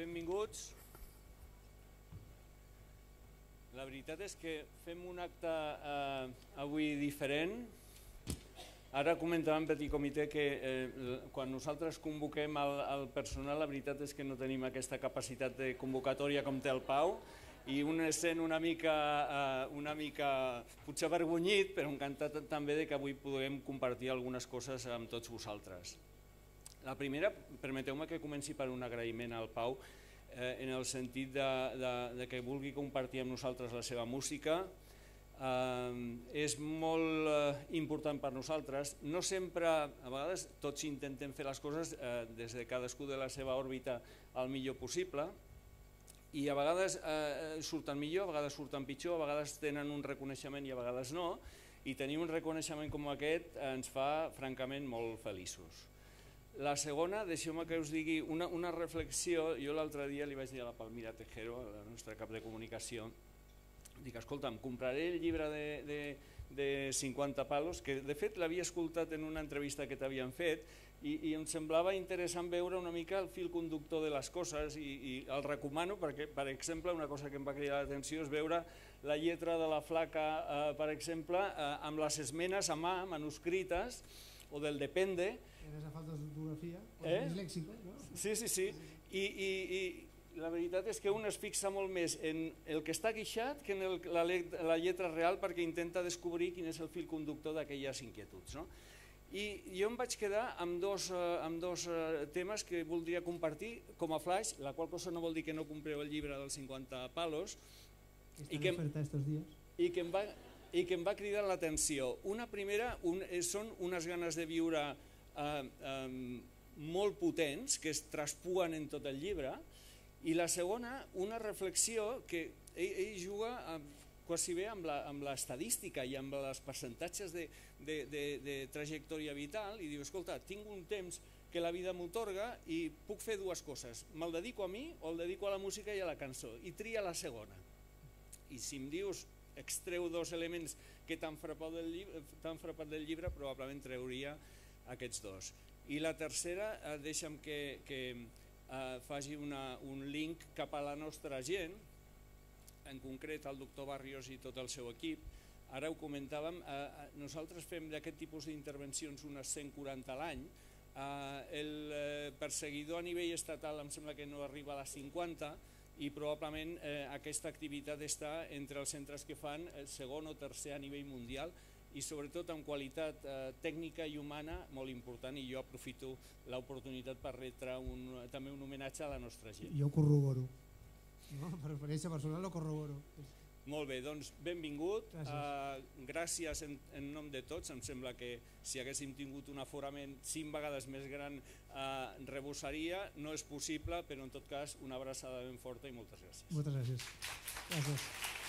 benvinguts. La veritat és que fem un acte eh, avui diferent. Ara comentàvem en petit comitè que eh, quan nosaltres convoquem el, el personal la veritat és que no tenim aquesta capacitat de convocatòria com té el Pau i un sent una mica, eh, una mica potser avergonyit però encantat també de que avui puguem compartir algunes coses amb tots vosaltres. La primera, permeteu-me que comenci per un agraïment al Pau, eh, en el sentit de, de, de que vulgui compartir amb nosaltres la seva música. Eh, és molt eh, important per nosaltres. No sempre, a vegades tots intentem fer les coses eh, des de cadascú de la seva òrbita el millor possible, i a vegades eh, surten millor, a vegades surten pitjor, a vegades tenen un reconeixement i a vegades no, i tenir un reconeixement com aquest ens fa francament molt feliços. La segona, deixeu-me que us digui una, una reflexió. Jo l'altre dia li vaig dir a la Palmira Tejero, la nostra cap de comunicació, dic, escolta'm, compraré el llibre de, de, de 50 palos, que de fet l'havia escoltat en una entrevista que t'havien fet, i, i em semblava interessant veure una mica el fil conductor de les coses i, i el recomano perquè, per exemple, una cosa que em va cridar l'atenció és veure la lletra de la flaca, eh, per exemple, eh, amb les esmenes a mà, manuscrites, o del depende. En esa falta d'ortografia, Eh? és lèxico, no? Sí, sí, sí. I, i, I la veritat és que un es fixa molt més en el que està guixat que en el, la, la lletra real perquè intenta descobrir quin és el fil conductor d'aquelles inquietuds. No? I jo em vaig quedar amb dos, eh, amb dos eh, temes que voldria compartir com a flash, la qual cosa no vol dir que no compreu el llibre dels 50 palos, Que I que- oferta estos días. i que em va, i que em va cridar l'atenció. Una primera un, eh, són unes ganes de viure eh, eh, molt potents que es traspuen en tot el llibre. I la segona, una reflexió que ell, ell juga amb, quasi bé amb l'estadística i amb els percentatges de, de, de, de trajectòria vital i diu, escolta, tinc un temps que la vida m'otorga i puc fer dues coses, me'l dedico a mi o el dedico a la música i a la cançó. I tria la segona. I si em dius extreu dos elements que t'han frapat, del llibre, t'han frapat del llibre, probablement treuria aquests dos. I la tercera, eh, deixa'm que, que eh, faci una, un link cap a la nostra gent, en concret el doctor Barrios i tot el seu equip. Ara ho comentàvem, eh, eh, nosaltres fem d'aquest tipus d'intervencions unes 140 a l'any, eh, el eh, perseguidor a nivell estatal em sembla que no arriba a les 50 i probablement eh, aquesta activitat està entre els centres que fan el segon o tercer a nivell mundial i sobretot amb qualitat eh, tècnica i humana molt important i jo aprofito l'oportunitat per retre un, també un homenatge a la nostra gent. Jo ho corroboro. No? Per experiència personal ho corroboro. Molt bé, doncs benvingut, Gràcies. Uh, gràcies en, en nom de tots, em sembla que si haguéssim tingut un aforament cinc vegades més gran uh, rebossaria, no és possible, però en tot cas una abraçada ben forta i moltes gràcies. Moltes gràcies. Gràcies.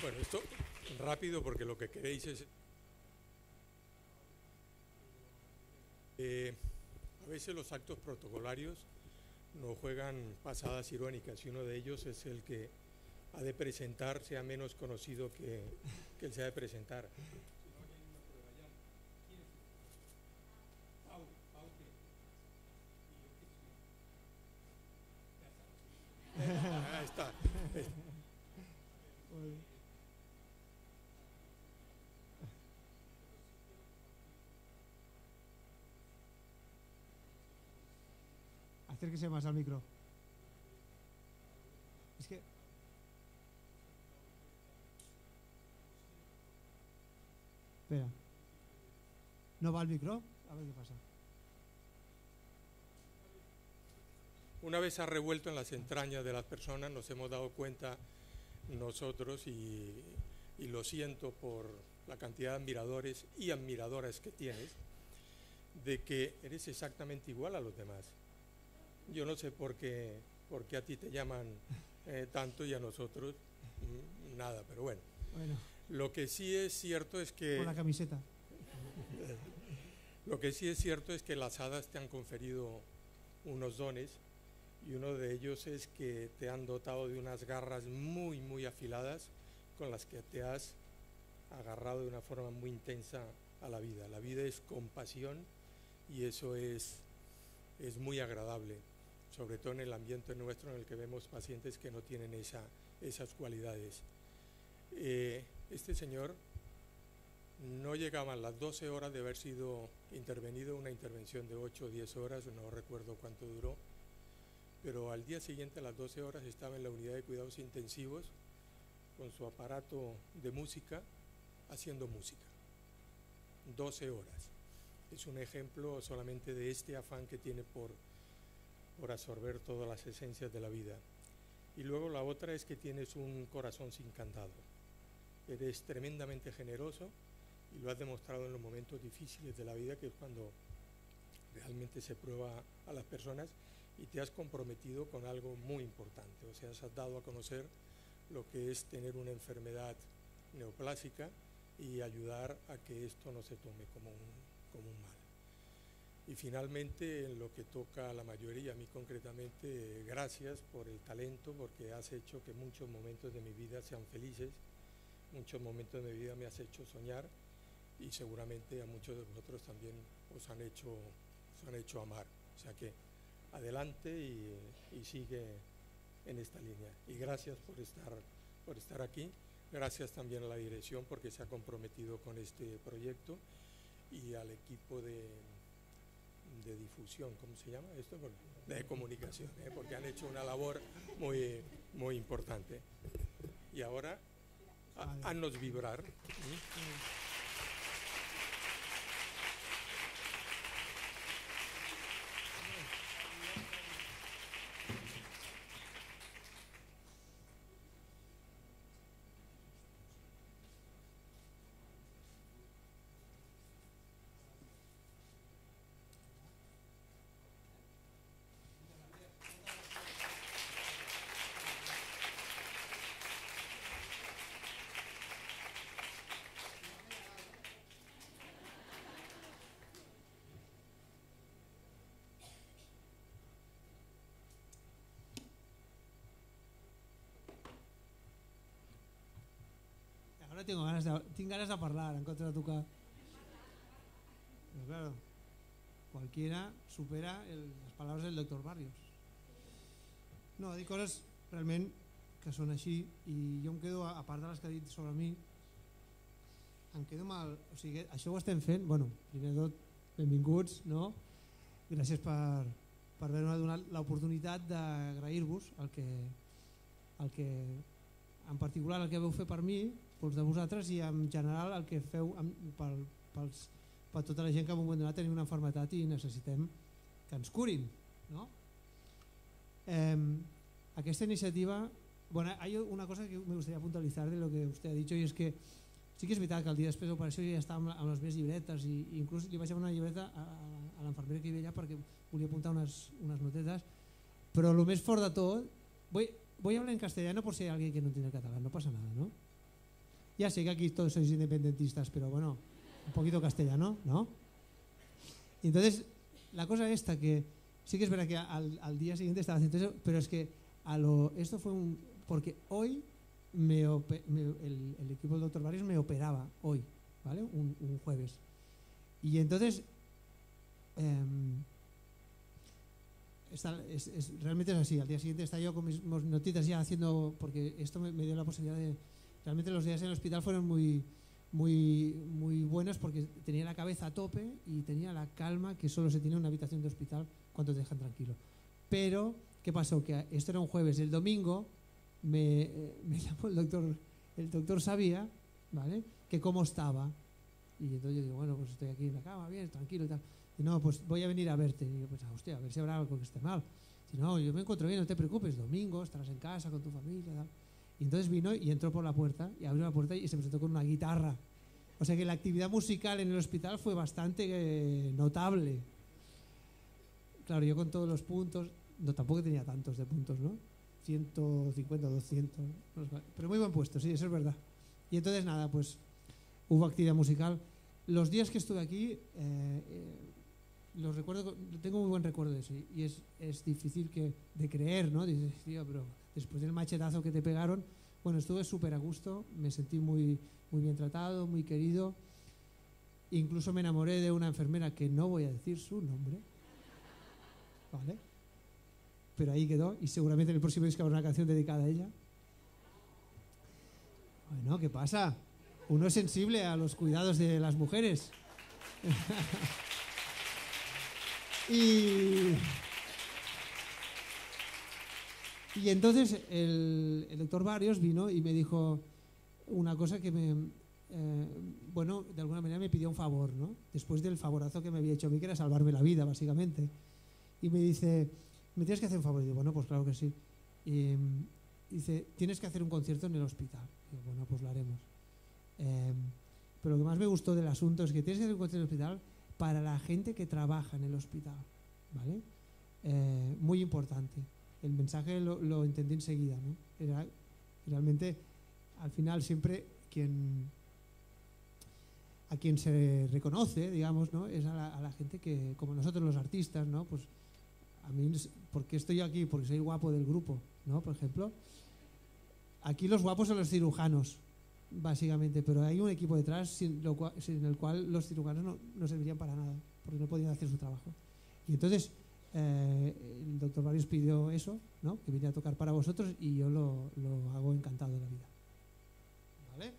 Bueno, esto rápido porque lo que queréis es... Eh, a veces los actos protocolarios nos juegan pasadas irónicas y uno de ellos es el que ha de presentar sea menos conocido que, que el se ha de presentar. Ahí está. Acérquese más al micro. Es que... Espera. ¿No va al micro? A ver qué pasa. Una vez ha revuelto en las entrañas de las personas, nos hemos dado cuenta nosotros y, y lo siento por la cantidad de admiradores y admiradoras que tienes, de que eres exactamente igual a los demás. Yo no sé por qué, por qué a ti te llaman eh, tanto y a nosotros mm, nada, pero bueno. Bueno, Lo que sí es cierto es que con la camiseta. lo que sí es cierto es que las hadas te han conferido unos dones y uno de ellos es que te han dotado de unas garras muy muy afiladas con las que te has agarrado de una forma muy intensa a la vida. La vida es compasión y eso es, es muy agradable, sobre todo en el ambiente nuestro en el que vemos pacientes que no tienen esa, esas cualidades. Eh, este señor no llegaba a las 12 horas de haber sido intervenido, una intervención de 8 o 10 horas, no recuerdo cuánto duró, pero al día siguiente a las 12 horas estaba en la unidad de cuidados intensivos con su aparato de música haciendo música. 12 horas. Es un ejemplo solamente de este afán que tiene por, por absorber todas las esencias de la vida. Y luego la otra es que tienes un corazón sin candado. Eres tremendamente generoso y lo has demostrado en los momentos difíciles de la vida, que es cuando realmente se prueba a las personas y te has comprometido con algo muy importante, o sea, has dado a conocer lo que es tener una enfermedad neoplásica y ayudar a que esto no se tome como un, como un mal. Y finalmente, en lo que toca a la mayoría, a mí concretamente, gracias por el talento, porque has hecho que muchos momentos de mi vida sean felices, muchos momentos de mi vida me has hecho soñar y seguramente a muchos de vosotros también os han hecho, os han hecho amar. O sea que adelante y, sigue en esta línea. Y gracias por estar, por estar aquí. Gracias también a la dirección porque se ha comprometido con este proyecto y al equipo de, de difusión, ¿cómo se llama esto? De comunicación, ¿eh? porque han hecho una labor muy, muy importante. Y ahora, haznos vibrar. Ahora tengo ganas de, tengo ganas de hablar en contra de tu Pero claro, cualquiera supera el, las palabras del doctor Barrios. No, dic coses realment que són així i jo em quedo, a part de les que ha dit sobre mi, em quedo amb el... O sigui, això ho estem fent, bueno, primer tot, benvinguts, no? Gràcies per, per haver-me donat l'oportunitat d'agrair-vos el que, el que, en particular el que veu fer per mi, pels de vosaltres i en general el que feu per, pels, per tota la gent que en un moment donat tenim una enfermetat i necessitem que ens curin. ¿no? Eh, aquesta iniciativa, bueno, hay una cosa que me gustaría puntualizar de lo que usted ha dicho y es que sí que és veritat que el dia després de l'operació ja estava amb, amb les meves llibretes i, i inclús li vaig una llibreta a, a l'enfermera que hi havia perquè volia apuntar unes, unes notetes però el més fort de tot voy, voy a hablar en castellano por si hay alguien que no entiende catalán, no pasa nada, ¿no? Ya sé que aquí todos sois independentistas, pero bueno, un poquito castellano, ¿no? Y entonces, la cosa esta que sí que es verdad que al, día siguiente estaba haciendo eso, pero es que esto fue un... porque hoy me, el, equipo del doctor Barrios me operaba, hoy, ¿vale? Un, jueves. Y entonces... Em, realmente es así, al día siguiente estaba yo con mis notitas ya haciendo, porque esto me dio la posibilidad de, Realmente los días en el hospital fueron muy, muy, muy buenos porque tenía la cabeza a tope y tenía la calma que solo se tiene en una habitación de hospital cuando te dejan tranquilo. Pero, ¿qué pasó? Que esto era un jueves. El domingo me, eh, llamó el doctor, el doctor sabía, ¿vale? Que cómo estaba. Y entonces yo digo, bueno, pues estoy aquí en la cama, bien, tranquilo y tal. Y no, pues voy a venir a verte. Y yo, pues, hostia, a ver si habrá algo que esté mal. Si no, yo me encuentro bien, no te preocupes, domingo, estarás en casa con tu familia, tal. Y entonces vino y entró por la puerta y abrió la puerta y se presentó con una guitarra. O sea que la actividad musical en el hospital fue bastante eh, notable. Claro, yo con todos los puntos, no tampoco tenía tantos de puntos, ¿no? 150, 200, pero muy buen puesto, sí, eso es verdad. Y entonces nada, pues hubo actividad musical. Los días que estuve aquí, eh, eh, los recuerdo, tengo muy buen recuerdo de eso y es, es difícil que, de creer, ¿no? Dices, tío, pero después del machetazo que te pegaron, bueno, estuve súper a gusto, me sentí muy, muy bien tratado, muy querido. Incluso me enamoré de una enfermera que no voy a decir su nombre. ¿Vale? Pero ahí quedó y seguramente en el próximo disco habrá una canción dedicada a ella. Bueno, ¿qué pasa? Uno es sensible a los cuidados de las mujeres. y, y entonces el, doctor Barrios vino y me dijo una cosa que me, eh, bueno, de alguna manera me pidió un favor, ¿no? Después del favorazo que me había hecho a mí, que era salvarme la vida, básicamente. Y me dice, ¿me tienes que hacer un favor? Y digo, bueno, pues claro que sí. Y, dice, tienes que hacer un concierto en el hospital. Y digo, bueno, pues lo haremos. Eh, pero lo que más me gustó del asunto es que tienes que hacer un concierto en el hospital para la gente que trabaja en el hospital, ¿vale? Eh, muy importante. El mensaje lo, lo entendí enseguida, ¿no? Era realmente, al final, siempre quien a quien se reconoce, digamos, ¿no? es a la, a la, gente que, como nosotros los artistas, ¿no? Pues a mí, ¿por qué estoy aquí? Porque soy guapo del grupo, ¿no? Por ejemplo. Aquí los guapos son los cirujanos, básicamente, pero hay un equipo detrás sin, lo cual, sin el cual los cirujanos no, no, servirían para nada, porque no podían hacer su trabajo. Y entonces eh, el doctor Barrios pidió eso, ¿no? que vine a tocar para vosotros y yo lo, lo hago encantado de la vida. ¿Vale?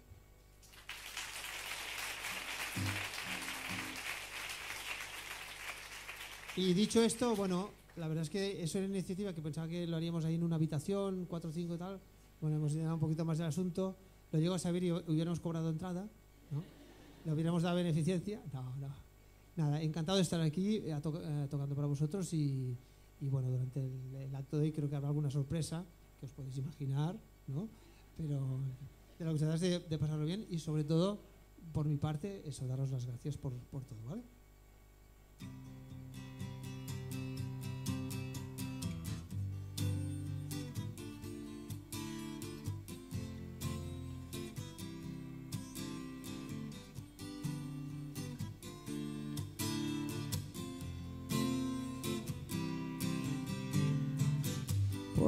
Y dicho esto, bueno, la verdad es que eso era iniciativa que pensaba que lo haríamos ahí en una habitación, cuatro o cinco y tal. Bueno, hemos llenado un poquito más del asunto. Lo llego a saber y hubiéramos cobrado entrada, ¿no? ¿Le hubiéramos dado beneficencia? No, no. Nada, encantado de estar aquí eh, eh, tocando para vosotros y, bueno, durante el, acto de hoy creo que habrá alguna sorpresa que os podéis imaginar, ¿no? Pero de lo que de, de pasarlo bien y sobre todo, por mi parte, eso, daros las gracias por, por todo, ¿vale?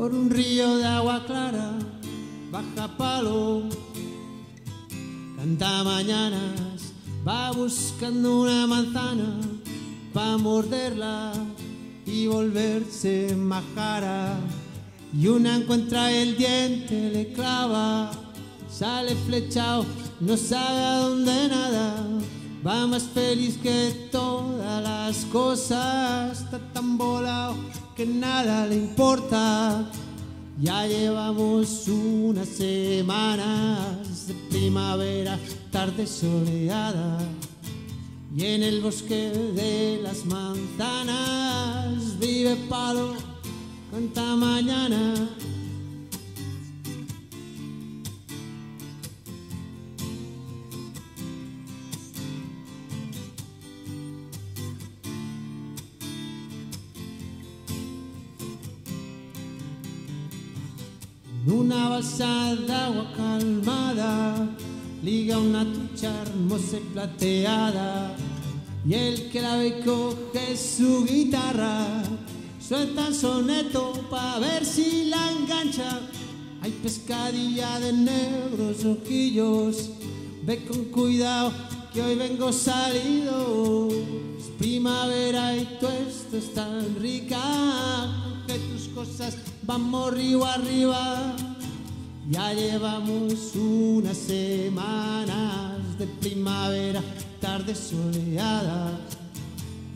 Por un río de agua clara, baja palo, canta mañanas, va buscando una manzana para morderla y volverse majara. Y una encuentra el diente, le clava, sale flechado, no sabe a dónde nada, va más feliz que todas las cosas, está tan volado que nada le importa. Ya llevamos unas semanas de primavera, tarde soleada. Y en el bosque de las manzanas vive palo, canta mañana. Una balsa de agua calmada, liga una tucha hermosa y plateada, y el que la ve coge su guitarra, suelta un soneto pa' ver si la engancha. Hay pescadilla de negros ojillos, ve con cuidado que hoy vengo salido. Es primavera y tú esto es tan rica, que tus cosas vamos río arriba. Ya llevamos unas semanas de primavera, tarde soleada.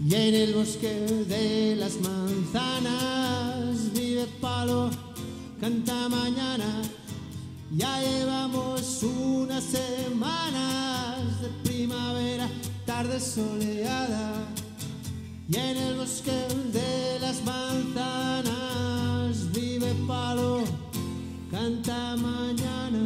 Y en el bosque de las manzanas vive palo, canta mañana. Ya llevamos unas semanas de primavera, tarde soleada. Y en el bosque de las manzanas canta mañana.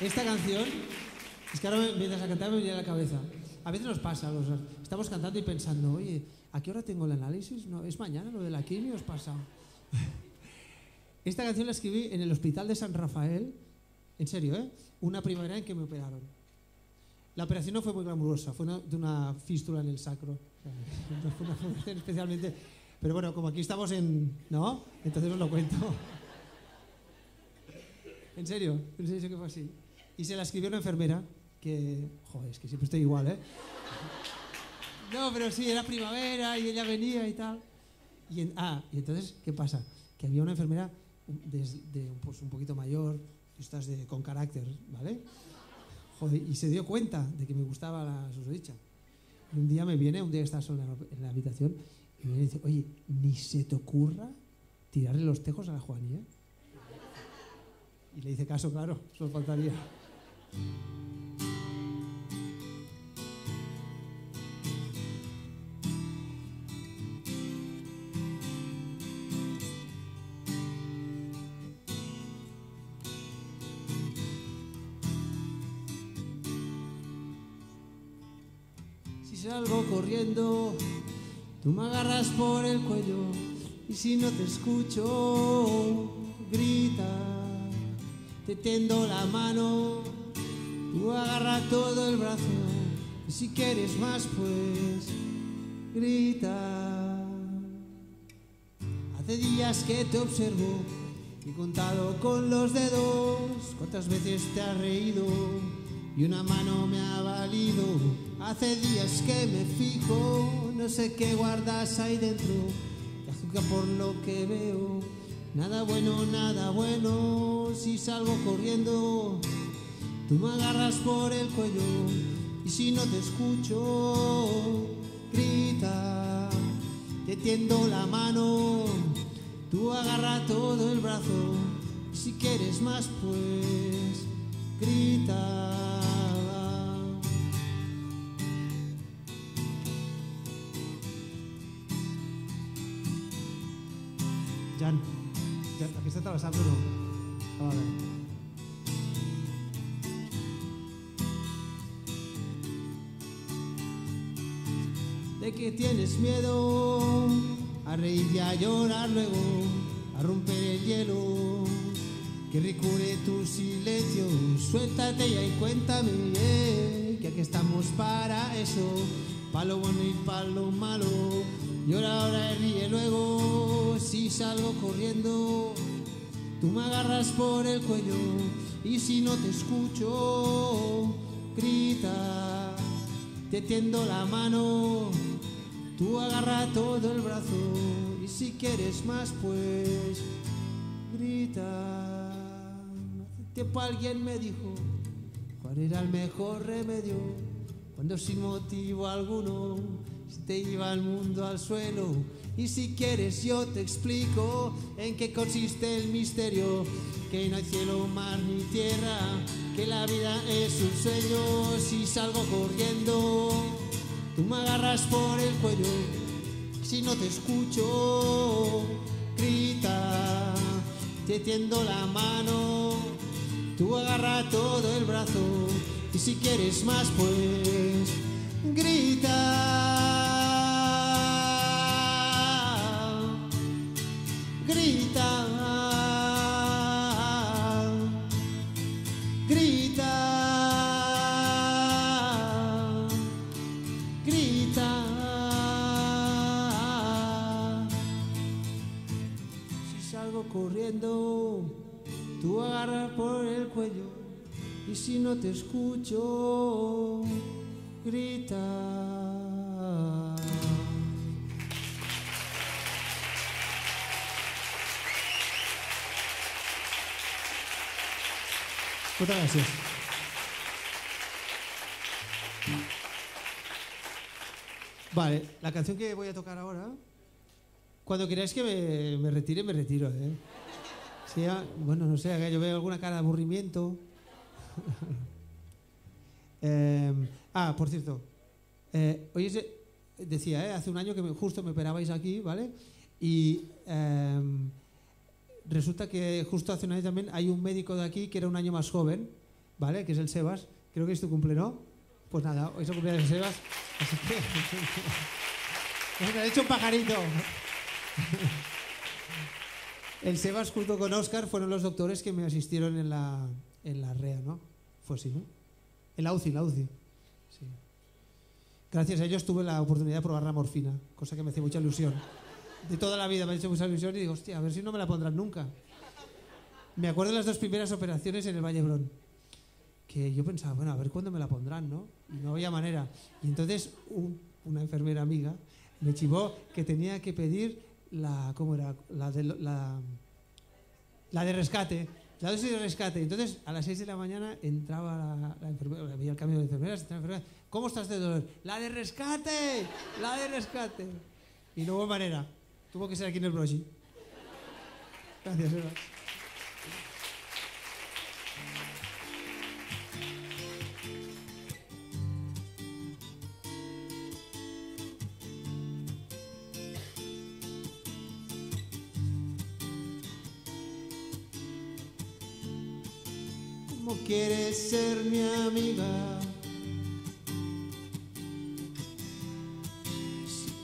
Esta canción, es que ahora mientras la cantaba me viene a la cabeza. A veces nos pasa, estamos cantando y pensando, oye, ¿a qué hora tengo el análisis? No, es mañana lo de la quimio, es pasado. Esta canción la escribí en el hospital de San Rafael, en serio, ¿eh? Una primavera en que me operaron. La operación no fue muy glamurosa, fue de una fístula en el sacro. No fue una especialmente... Pero bueno, como aquí estamos en... ¿No? Entonces os lo cuento. En serio, en serio que fue así. Y se la escribió una enfermera que... Joder, es que siempre estoy igual, ¿eh? No, pero sí, era primavera y ella venía y tal. Y ah, y entonces, ¿qué pasa? Que había una enfermera de, pues, un poquito mayor, estas de, con carácter, ¿vale? Joder, y se dio cuenta de que me gustaba la susodicha. Y un día me viene, un día que estaba sola en la, habitación, y me dice, oye, ni se te ocurra tirarle los tejos a la Juani, ¿eh? Y le hice caso, claro, solo faltaría. Tú me agarras por el cuello y si no te escucho, grita. Te tiendo la mano, tú agarra todo el brazo y si quieres más pues grita. Hace días que te observo y contado con los dedos cuántas veces te has reído y una mano me ha valido. Hace días que me fijo, no sé qué guardas ahí dentro, te juzga por lo que veo. Nada bueno, nada bueno, si salgo corriendo, tú me agarras por el cuello y si no te escucho, grita, te tiendo la mano, tú agarra todo el brazo y si quieres más pues grita. Jan, Jan, veure. De que tienes miedo a reír y a llorar luego, a romper el hielo, que recubre tu silencio, suéltate ya y cuéntame, eh, que aquí estamos para eso, para lo bueno y para lo malo, llora ahora y ríe luego, si salgo corriendo, tú me agarras por el cuello, y si no te escucho, grita, te tiendo la mano, tú agarra todo el brazo, y si quieres más pues grita. Hace tiempo alguien me dijo cuál era el mejor remedio cuando sin motivo alguno se te iba el mundo al suelo. Y si quieres yo te explico en qué consiste el misterio, que no hay cielo, mar ni tierra, que la vida es un sueño. Si salgo corriendo, tú me agarras por el cuello, si no te escucho, grita, te tiendo la mano, tú agarra todo el brazo. Y si quieres más pues grita, grita, grita, grita. Si salgo corriendo, tú agarras por el cuello y si no te escucho, grita. Muchas gracias. Vale, la canción que voy a tocar ahora, cuando queráis que me, me retire, me retiro. ¿eh? Bueno, no sé, yo veo alguna cara de aburrimiento. Eh, ah, por cierto, eh, hoy decía, eh, hace un año que me- justo me operabais aquí, ¿vale? Y eh, resulta que justo hace un año también hay un médico de aquí que era un año más joven, ¿vale? Que es el Sebas. Creo que es tu cumple, ¿no? Pues nada, hoy es el cumpleaños de Sebas. Así que... Hecho un pajarito. El Sebas junto con Oscar fueron los doctores que me asistieron en la, en la REA, ¿no? Fue así, ¿no? En la UCI, la UCI. Gracias a ellos tuve la oportunidad de probar la morfina, cosa que me hacía mucha ilusión. De toda la vida me ha hecho mucha ilusión y digo, hostia, a ver si no me la pondrán nunca. Me acuerdo de las dos primeras operaciones en el Vallebrón, que yo pensaba, bueno, a ver cuándo me la pondrán, ¿no? Y no había manera. Y entonces un- una enfermera amiga me chivó que tenía que pedir la, ¿cómo era? La de, la, la de rescate, la dosis de rescate. Entonces, a las 6 de la mañana entraba la, la enfermera, veía el cambio de enfermeras, entraba la enfermera, ¿cómo estás de dolor? ¡La de rescate! ¡La de rescate! Y no hubo manera. Tuvo que ser aquí en el Brochi. Gracias, Eva. ¿Cómo quieres ser mi amiga?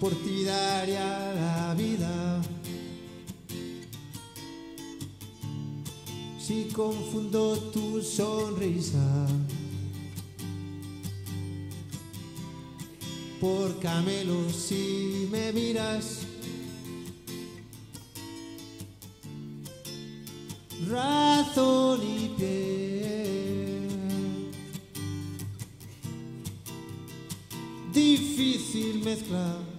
Por ti daría la vida. Si confundo tu sonrisa por camelo si me miras. razón y piel. Difícil mezcla.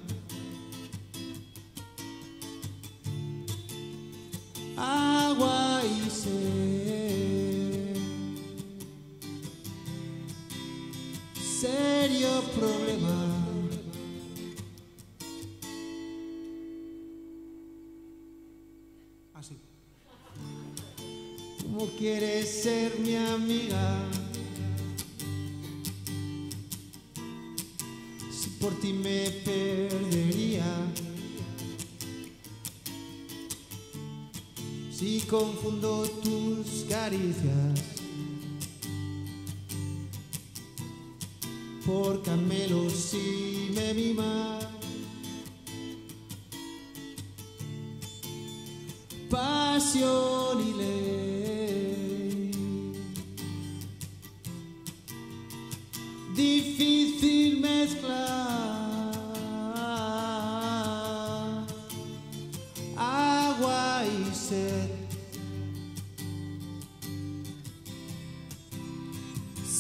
Caricias por camelos si me mimas. pasión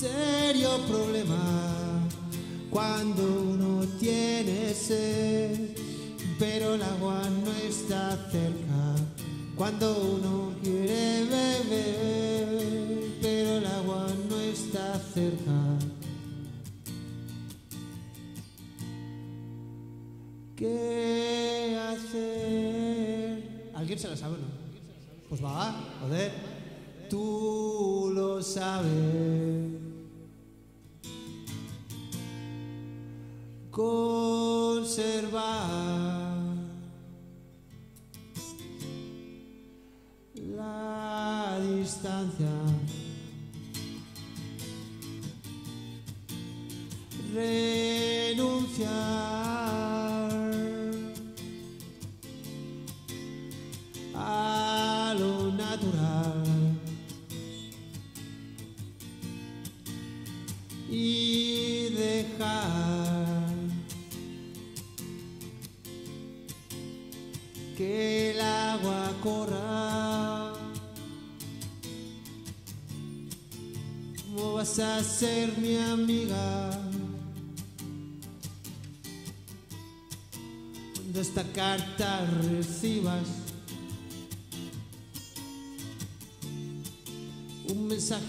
Serio problema cuando uno tiene sed, pero el agua no está cerca cuando uno quiere beber, pero el agua no está cerca. ¿Qué hacer? ¿Alguien se la sabe o no? Pues va, joder. Tú lo sabes.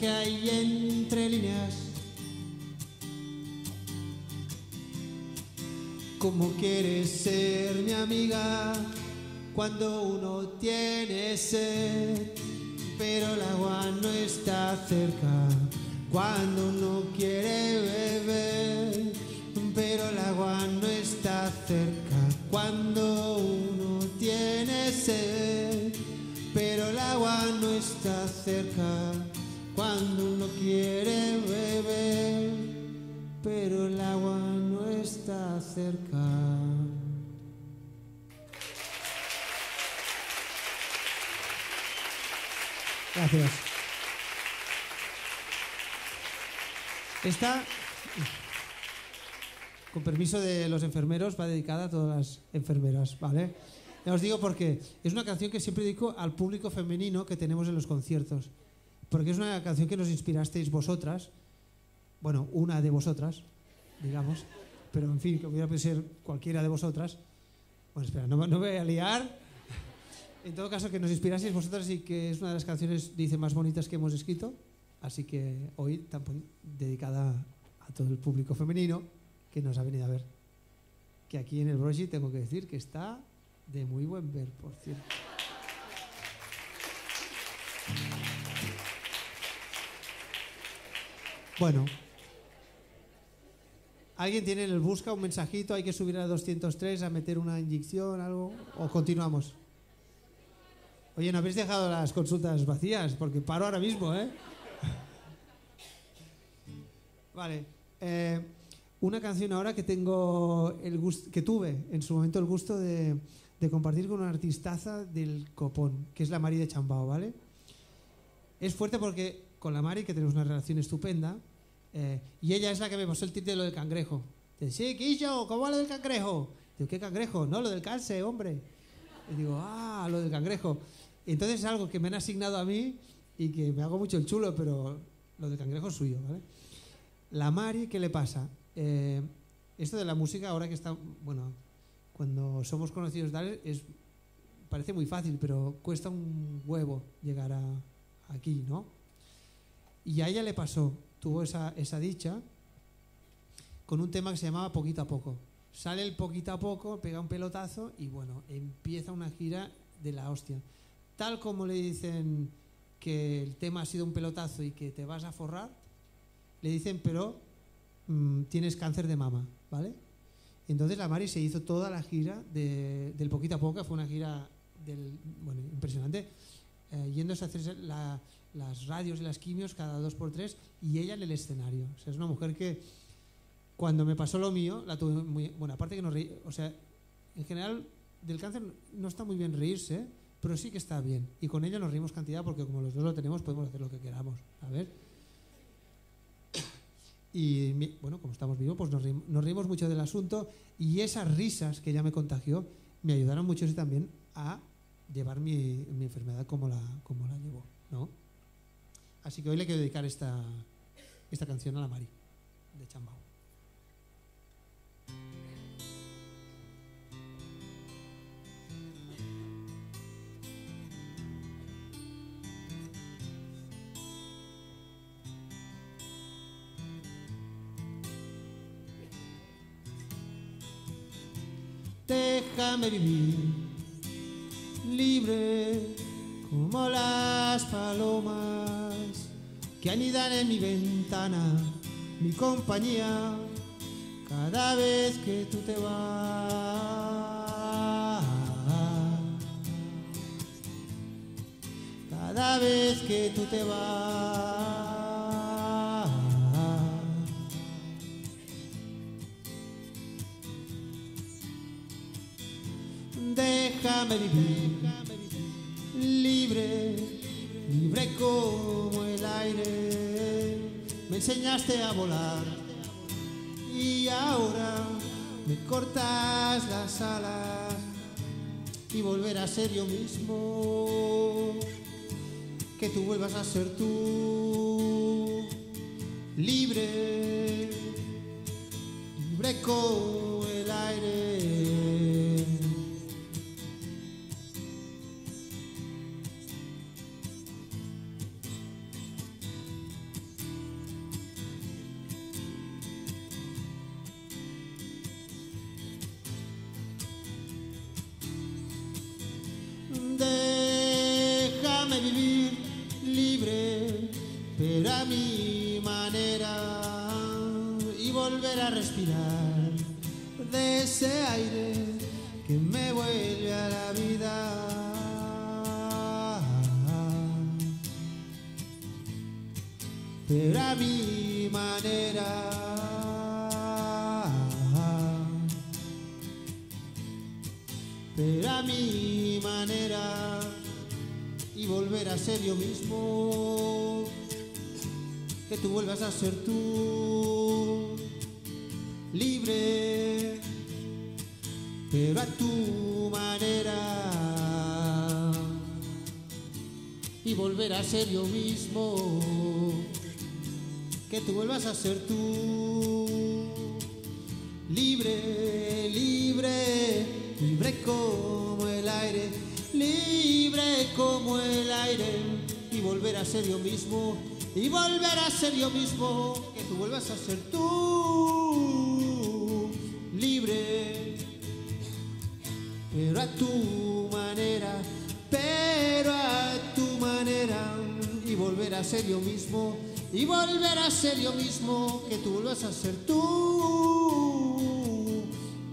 Mensaje ahí entre líneas. ¿Cómo quieres ser mi amiga cuando uno tiene sed, pero el agua no está cerca? Cuando uno quiere Esta, con permiso de los enfermeros, va dedicada a todas las enfermeras, ¿vale? Ya os digo porque es una canción que siempre dedico al público femenino que tenemos en los conciertos. Porque es una canción que nos inspirasteis vosotras. Bueno, una de vosotras, digamos. Pero en fin, que pudiera ser cualquiera de vosotras. Bueno, espera, no, no me voy a liar. En todo caso, que nos inspirasteis vosotras y que es una de las canciones, dice, más bonitas que hemos escrito. Así que hoy dedicada a todo el público femenino que nos ha venido a ver. Que aquí en el Broshi tengo que decir que está de muy buen ver, por cierto. Bueno. ¿Alguien tiene en el busca un mensajito? ¿Hay que subir a 203 a meter una inyección, algo? ¿O continuamos? Oye, no habéis dejado las consultas vacías, porque paro ahora mismo, ¿eh? Vale. eh, una canción ahora que tengo el gusto, que tuve en su momento el gusto de, compartir con una artistaza del copón, que es la Mari de Chambao, ¿vale? Es fuerte porque con la Mari, que tenemos una relación estupenda, eh, y ella es la que me pasó el tip de lo del cangrejo. Dice, sí, Quillo, ¿cómo va lo del cangrejo? Digo, ¿qué cangrejo? No, lo del cáncer, hombre. Y digo, ah, lo del cangrejo. Entonces es algo que me han asignado a mí y que me hago mucho el chulo, pero lo del cangrejo es suyo, ¿vale? La Mari, ¿qué le pasa? Eh, esto de la música, ahora que está, bueno, cuando somos conocidos es, parece muy fácil, pero cuesta un huevo llegar a, aquí, ¿no? Y a ella le pasó, tuvo esa, esa dicha con un tema que se llamaba Poquito a Poco. Sale el Poquito a Poco, pega un pelotazo y bueno, empieza una gira de la hostia. Tal como le dicen que el tema ha sido un pelotazo y que te vas a forrar, le dicen, pero mm, tienes cáncer de mama, ¿vale? Entonces la Mari se hizo toda la gira de- del poquito a poco, fue una gira del, bueno, impresionante, eh, yéndose a hacer la- las radios y las quimios cada dos por tres y ella en el escenario. Es una mujer que cuando me pasó lo mío, la tuve muy... Bueno, aparte que nos reí, o sea, en general del cáncer no está muy bien reírse, pero sí que está bien. Y con ella nos reímos cantidad porque como los dos lo tenemos podemos hacer lo que queramos. A ver. Y bueno, como estamos vivos, pues nos reímos, nos reímos mucho del asunto y esas risas que ella me contagió me ayudaron mucho sí, también a llevar mi, mi enfermedad como la, como la llevo, ¿no? Así que hoy le quiero dedicar esta, esta canción a la Mari, de Chambao. Déjame vivir libre como las palomas que anidan en mi ventana, mi compañía, cada vez que tú te vas. Cada vez que tú te vas. Libre, libre como el aire. Me enseñaste a volar y ahora me cortas las alas y volver a ser yo mismo. Que tú vuelvas a ser tú, libre, libre como ser yo mismo, que tú vuelvas a ser tú, libre, libre, libre como el aire, libre como el aire. Y volver a ser yo mismo, y volver a ser yo mismo, que tú vuelvas a ser tú, y volver a ser yo mismo, que tú vuelvas a ser tú,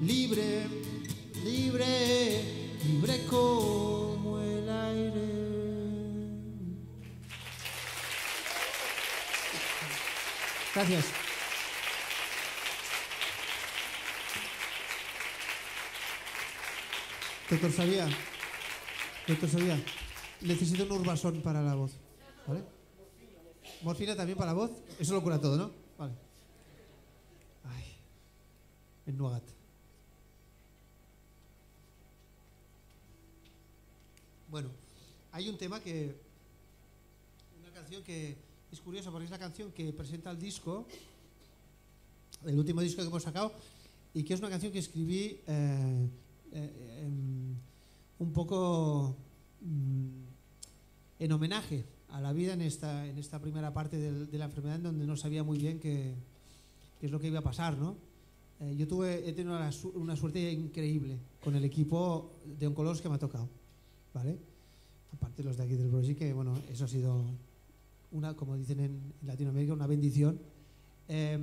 libre, libre, libre como el aire. Gracias. Doctor Sabía, doctor Sabía, necesito un urbasón para la voz, ¿vale? Morfina también para la voz, eso lo cura todo, ¿no? Vale. Ay, en Nuagat. Bueno, hay un tema que, una canción que es curiosa porque es la canción que presenta el disco, el último disco que hemos sacado, y que es una canción que escribí eh, eh, em, un poco mm, en homenaje a la vida en esta, en esta primera parte del- de, la enfermedad en donde no sabía muy bien qué, qué es lo que iba a pasar, ¿no? Eh, yo tuve, he tenido una, una suerte increíble con el equipo de oncólogos que me ha tocado, ¿vale? Aparte los de aquí del Brosi, que bueno, eso ha sido una, como dicen en Latinoamérica, una bendición. Eh,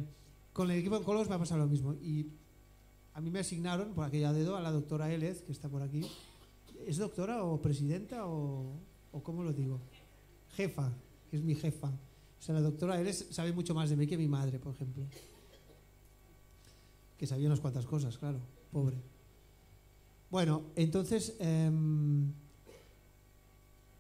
con el equipo de oncólogos me ha pasado lo mismo y a mí me asignaron por aquella dedo a la doctora Élez, que está por aquí. ¿Es doctora o presidenta o, o cómo lo digo? Jefa, que es mi jefa. O sea, la doctora Élez sabe mucho más de mí que mi madre, por ejemplo. Que sabía unas cuantas cosas, claro, pobre. Bueno, entonces em,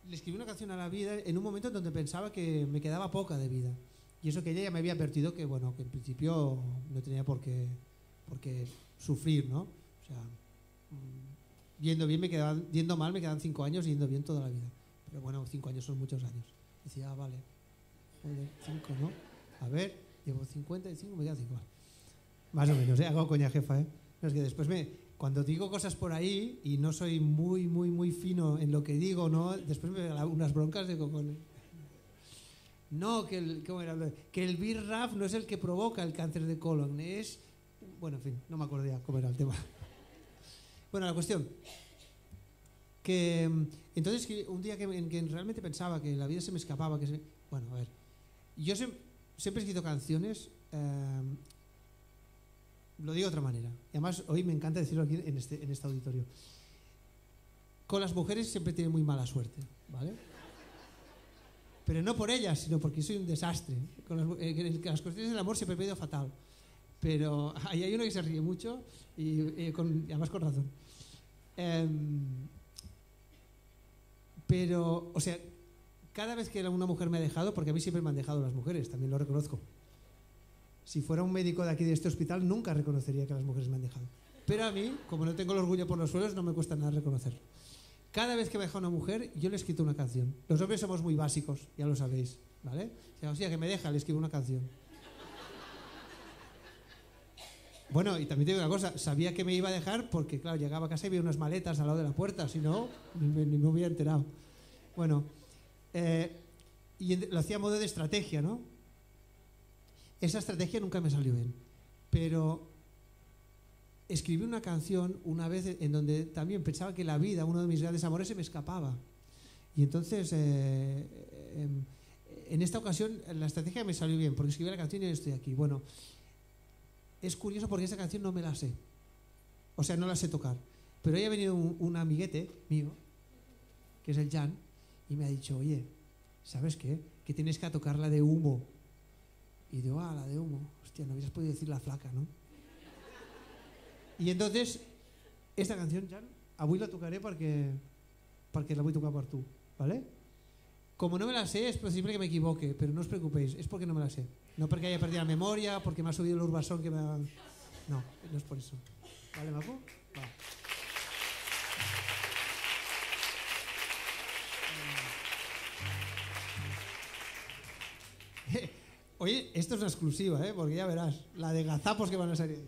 le escribí una canción a la vida en un momento en donde pensaba que me quedaba poca de vida. Y eso que ella ya me había advertido que, bueno, que en principio no tenía por qué, por qué sufrir, ¿no? O sea, mm, yendo bien me quedaban, yendo mal me quedan cinco años y yendo bien toda la vida. Pero bueno, cinco años son muchos años. Decía, ah, vale, joder, cinco, ¿no? A ver, llevo 55, me quedan cinco. Más o menos, ¿eh? Hago coña jefa, ¿eh? No, es que después me, cuando digo cosas por ahí y no soy muy, muy, muy fino en lo que digo, ¿no? Después me da unas broncas de cojones. No, que el, ¿cómo era? que el BIRRAF no es el que provoca el cáncer de colon, es... Bueno, en fin, no me ya cómo era el tema. Bueno, la cuestión. Entonces que un día que, que realmente pensaba que la vida se me escapaba, que se- bueno, a ver, yo siem- siempre he escrito canciones, eh, lo digo de otra manera, y además hoy me encanta decirlo aquí en este, en este auditorio. Con las mujeres siempre tiene muy mala suerte, ¿vale? Pero no por ellas, sino porque soy un desastre. Con las, eh, en cuestiones del amor siempre me he ido fatal. Pero ahí hay uno que se ríe mucho y, eh, además con razón. Em, pero, o sea, cada vez que una mujer me ha dejado, porque a mí siempre me han dejado las mujeres, también lo reconozco. Si fuera un médico de aquí de este hospital, nunca reconocería que las mujeres me han dejado. Pero a mí, como no tengo el orgullo por los suelos, no me cuesta nada reconocerlo. Cada vez que me deja una mujer, yo le he escrito una canción. Los hombres somos muy básicos, ya lo sabéis, ¿vale? O sea, que me deja, le escribo una canción. Bueno, y también te digo una cosa, sabía que me iba a dejar porque, claro, llegaba a casa y veía unas maletas al lado de la puerta, si no, ni me, hubiera enterado. Bueno, eh, y lo hacía a modo de estrategia, ¿no? Esa estrategia nunca me salió bien, pero escribí una canción una vez en donde también pensaba que la vida, uno de mis grandes amores, se me escapaba. Y entonces, eh, em, en esta ocasión, la estrategia me salió bien, porque escribí la canción y estoy aquí. Bueno, es curioso porque esta canción no me la sé. O sea, no la sé tocar. Pero hoy ha venido un, un amiguete mío, que es el Jan, y me ha dicho, oye, ¿sabes qué? Que tienes que tocar la de humo. Y digo, ah, la de humo. Hostia, no hubieras podido decir la flaca, ¿no? Y entonces, esta canción, Jan, avui la tocaré perquè, perquè la vull tocar per tu, ¿vale? Como no me la sé, es posible que me equivoque, pero no os preocupéis, es porque no me la sé. No porque haya perdido la memoria, porque me ha subido el urbasón que me ha... No, no es por eso. ¿Vale, Mapu? Va. Eh, oye, esto es una exclusiva, ¿eh? porque ya verás, la de gazapos que van a salir.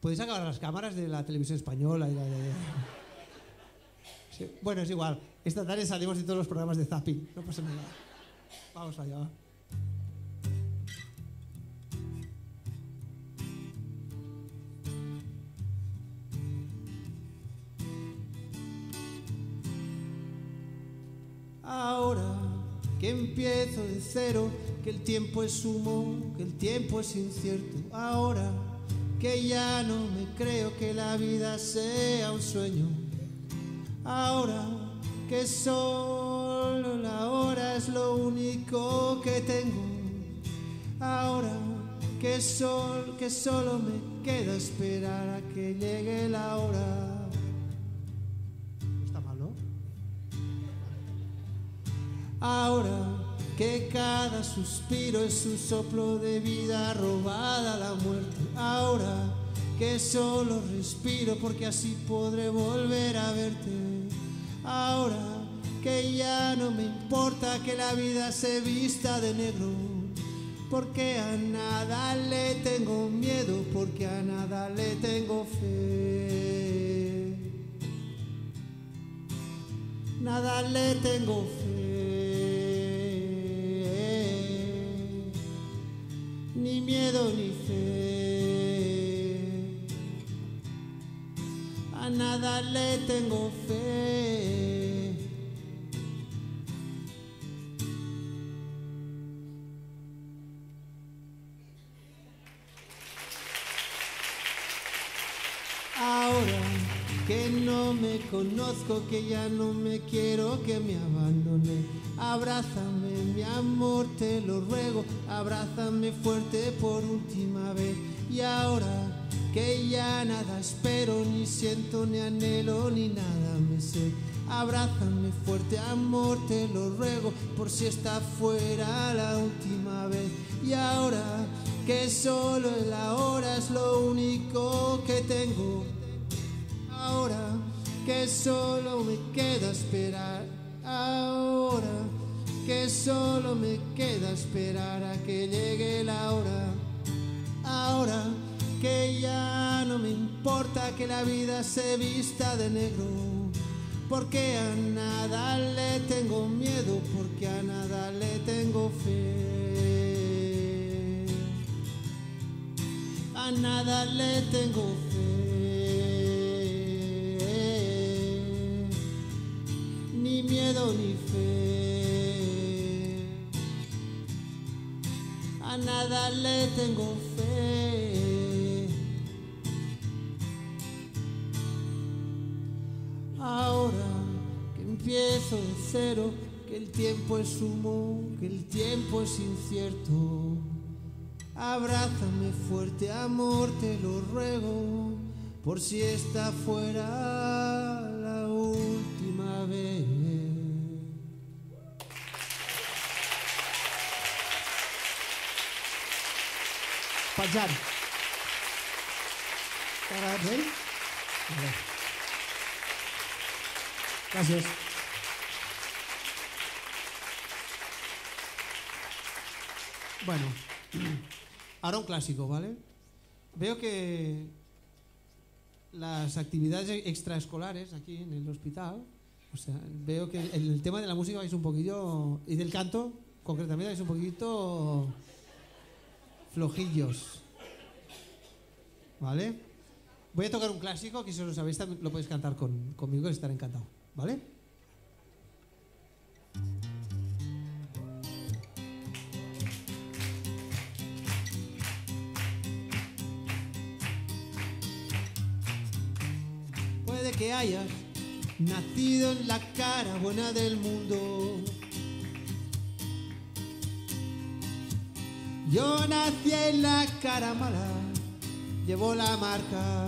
Podéis acabar las cámaras de la televisión española y la de... Bueno, es igual. Esta tarde salimos de todos los programas de Zapping. No pasa nada. Vamos allá. Empiezo de cero, que el tiempo es humo, que el tiempo es incierto. Ahora que ya no me creo que la vida sea un sueño. Ahora que solo la hora es lo único que tengo. Ahora que, sol, que solo me queda esperar a que llegue la hora. Ahora que cada suspiro es un soplo de vida robada a la muerte. Ahora que solo respiro porque así podré volver a verte. Ahora que ya no me importa que la vida se vista de negro. Porque a nada le tengo miedo, porque a nada le tengo fe. Nada le tengo fe, ni miedo ni fe. A nada le tengo fe. Ahora que no me conozco, que ya no me quiero, que me abandone. Abrázame, mi amor, te lo ruego, abrázame fuerte por última vez. Y ahora que ya nada espero, ni siento, ni anhelo, ni nada me sé. Abrázame fuerte, amor, te lo ruego, por si está fuera la última vez. Y ahora que solo la hora es lo único que tengo. Ahora que solo me queda esperar. Ahora que solo me queda esperar a que llegue la hora. Ahora que ya no me importa que la vida se vista de negro. Porque a nada le tengo miedo, porque a nada le tengo fe. A nada le tengo fe. Ni miedo ni fe. A nada le tengo fe. Ahora que empiezo de cero, que el tiempo es humo, que el tiempo es incierto. Abrázame fuerte, amor, te lo ruego, por si está fuera Vale. Gracias. Bueno, ahora un clásico, ¿vale? Veo que las actividades extraescolares aquí en el hospital, o sea, veo que el tema de la música vais un poquillo, y del canto, concretamente, vais un poquito flojillos, ¿vale? Voy a tocar un clásico que si lo sabéis lo podéis cantar con, conmigo estaré encantado, ¿vale? Puede que hayas nacido en la cara buena del mundo. Yo nací en la cara mala, llevo la marca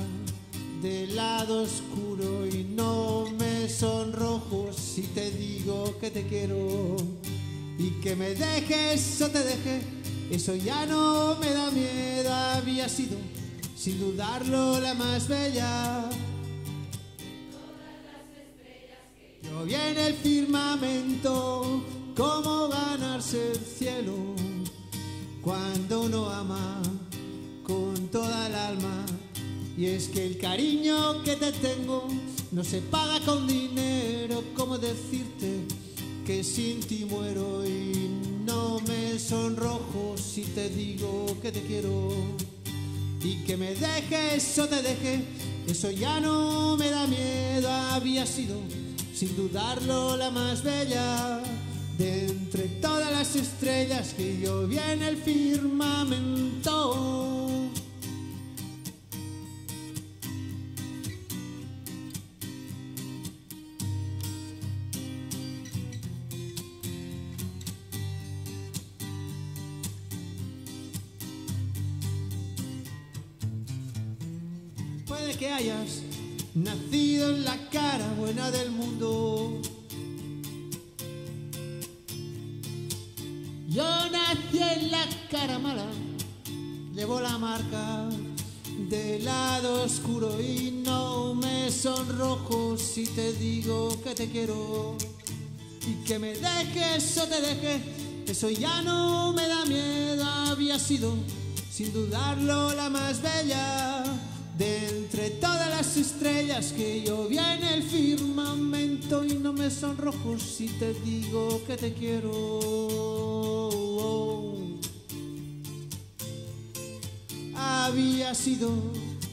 del lado oscuro y no me sonrojo si te digo que te quiero y que me dejes o te deje. Eso ya no me da miedo, había sido sin dudarlo la más bella. Yo vi en el firmamento cómo ganarse el cielo cuando uno ama con toda el alma. Y es que el cariño que te tengo no se paga con dinero, como decirte que sin ti muero y no me sonrojo si te digo que te quiero. Y que me dejes o te deje, eso ya no me da miedo, había sido sin dudarlo la más bella de entre todas las estrellas que yo vi en el firmamento. Puede que hayas nacido en la cara buena del mundo. Yo nací en la cara mala, llevo la marca del lado oscuro y no me sonrojo si te digo que te quiero. Y que me dejes o te deje, eso ya no me da miedo, había sido sin dudarlo la más bella de entre todas las estrellas que yo vi en el firmamento y no me sonrojo si te digo que te quiero. Había sido,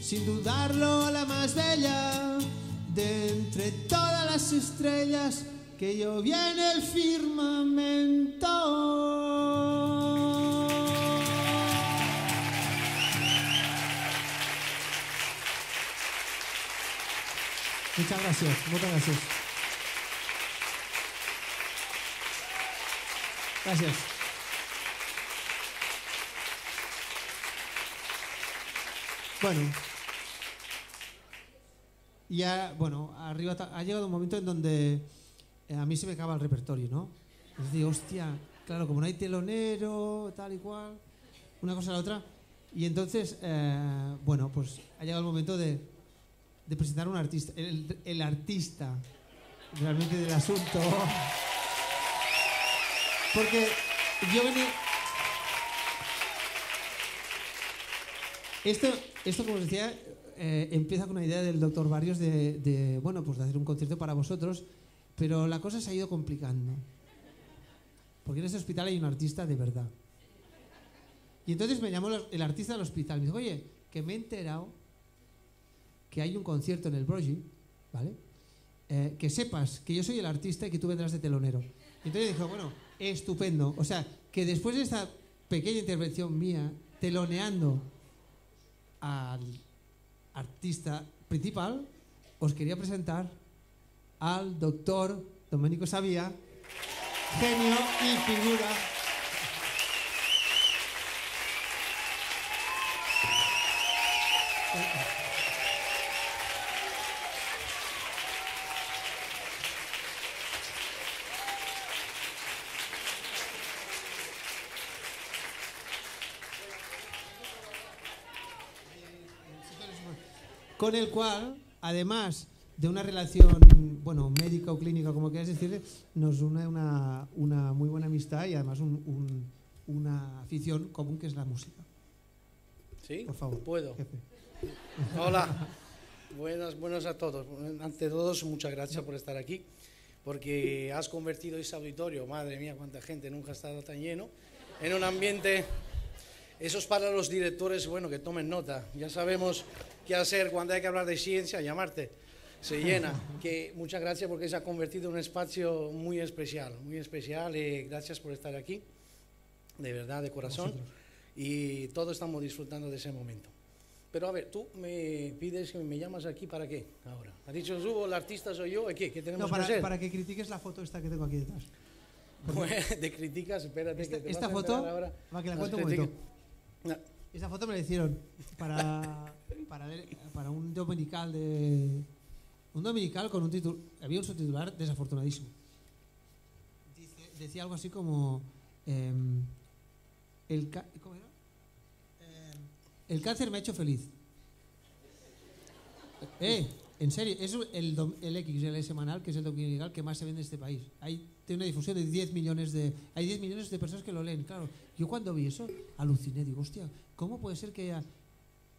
sin dudarlo, la más bella de entre todas las estrellas que yo vi en el firmamento. Muchas gracias, muchas gracias. Gracias. Bueno, ya, bueno, arriba ha llegado un momento en donde eh, a mí se me acaba el repertorio, ¿no? Es decir, hostia, claro, como no hay telonero, tal y cual, una cosa a la otra. Y entonces, eh, bueno, pues ha llegado el momento de, de presentar a un artista, el, el artista realmente del asunto. Porque yo venía... Esto, esto como os decía, eh, empieza con una idea del doctor Barrios de, de, bueno, pues de hacer un concierto para vosotros, pero la cosa se ha ido complicando. Porque en ese hospital hay un artista de verdad. Y entonces me llamó el artista del hospital. Me dijo, oye, que me he enterado que hay un concierto en el Brogy, ¿vale? Eh, que sepas que yo soy el artista y que tú vendrás de telonero. Y entonces dijo, bueno, estupendo. O sea, que después de esta pequeña intervención mía, teloneando al artista principal, os quería presentar al doctor Domenico Sabía, genio y figura. Con el cual, además de una relación, bueno, médica o clínica, como quieras decirle, nos une una, una muy buena amistad y además un- un- una afición común que es la música. ¿Sí? Por favor. Puedo. Jefe. Hola. Buenas, buenas a todos. Ante todos, muchas gracias por estar aquí, porque has convertido ese auditorio, madre mía, cuánta gente, nunca ha estado tan lleno, en un ambiente... Eso es para los directores, bueno, que tomen nota. Ya sabemos qué hacer cuando hay que hablar de ciencia, llamarte. Se llena. Que muchas gracias porque se ha convertido en un espacio muy especial, muy especial. y gracias por estar aquí, de verdad, de corazón. Y todos estamos disfrutando de ese momento. Pero a ver, tú me pides que me llamas aquí para qué ahora. ¿Has dicho, Hugo, el artista soy yo? ¿Qué? ¿Qué tenemos No, para, que hacer? para que critiques la foto esta que tengo aquí detrás. Bueno, de críticas, espérate. Esta, que te esta vas a foto, enterar ahora. va que la cuento un momento. No, Esta foto me la hicieron para, para, un dominical de. Un dominical con un título. Había un subtitular desafortunadísimo. Decía algo así como. em, el, ¿Cómo era? Em, el cáncer me ha hecho feliz. ¡Eh! en serio, es el, el XL semanal, que es el dominical que más se vende en este país. Hay, tiene una difusión de 10 millones de... Hay 10 millones de personas que lo leen, claro. Yo cuando vi eso, aluciné, digo, hostia, ¿cómo puede ser que haya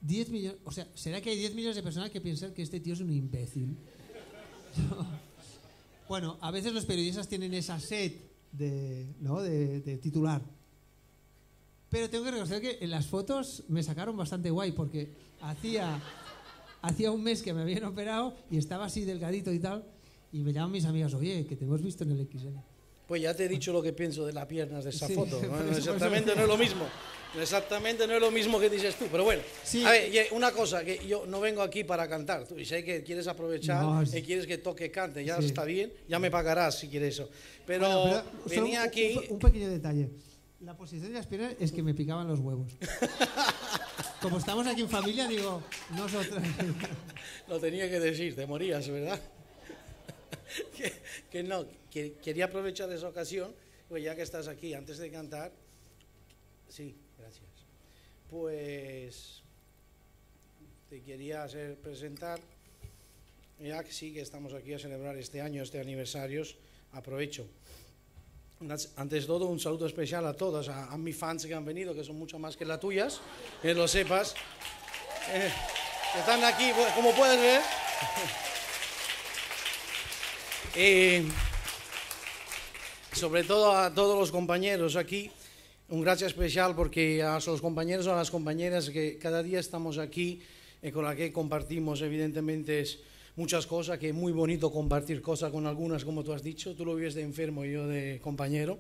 10 millones... O sea, ¿será que hay 10 millones de personas que piensan que este tío es un imbécil? bueno, a veces los periodistas tienen esa sed de, ¿no? de, titular. Pero tengo que reconocer que en las fotos me sacaron bastante guay porque hacía, hacía un mes que me habían operado y estaba así delgadito y tal. Y me llaman mis amigas, oye, que te hemos visto en el XL. Pues ya te he dicho lo que pienso de las piernas de esa Sí, foto. Exactamente no es lo mismo. Exactamente no es lo mismo que dices tú. Pero bueno, Sí. a ver, ye- una cosa, que yo no vengo aquí para cantar. Tú, y sé que quieres aprovechar No, y quieres que toque, cante. Ya Sí. está bien, ya me pagarás si quieres eso. Pero, Bueno, pero solo venía un- aquí... Un, un pequeño detalle. La posición de las piernas es que me picaban los huevos. Como estamos aquí en familia, digo, nosotros. Lo tenía que decir, te morías, ¿verdad? que, que no, quería aprovechar esa ocasión, pues ya que estás aquí, antes de cantar, sí, gracias. Pues te quería hacer presentar, ya que sí que estamos aquí a celebrar este año, este aniversario, aprovecho. Antes de todo, un saludo especial a todos, a, a mis fans que han venido, que son mucho más que las tuyas, que lo sepas. Eh, están aquí, bu- como puedes ver. Eh, sobre todo a todos los compañeros aquí, un gracias especial porque a los compañeros a las compañeras que cada día estamos aquí, eh, con la que compartimos evidentemente es muchas cosas, que es muy bonito compartir cosas con algunas, como tú has dicho, tú lo vives de enfermo y yo de compañero.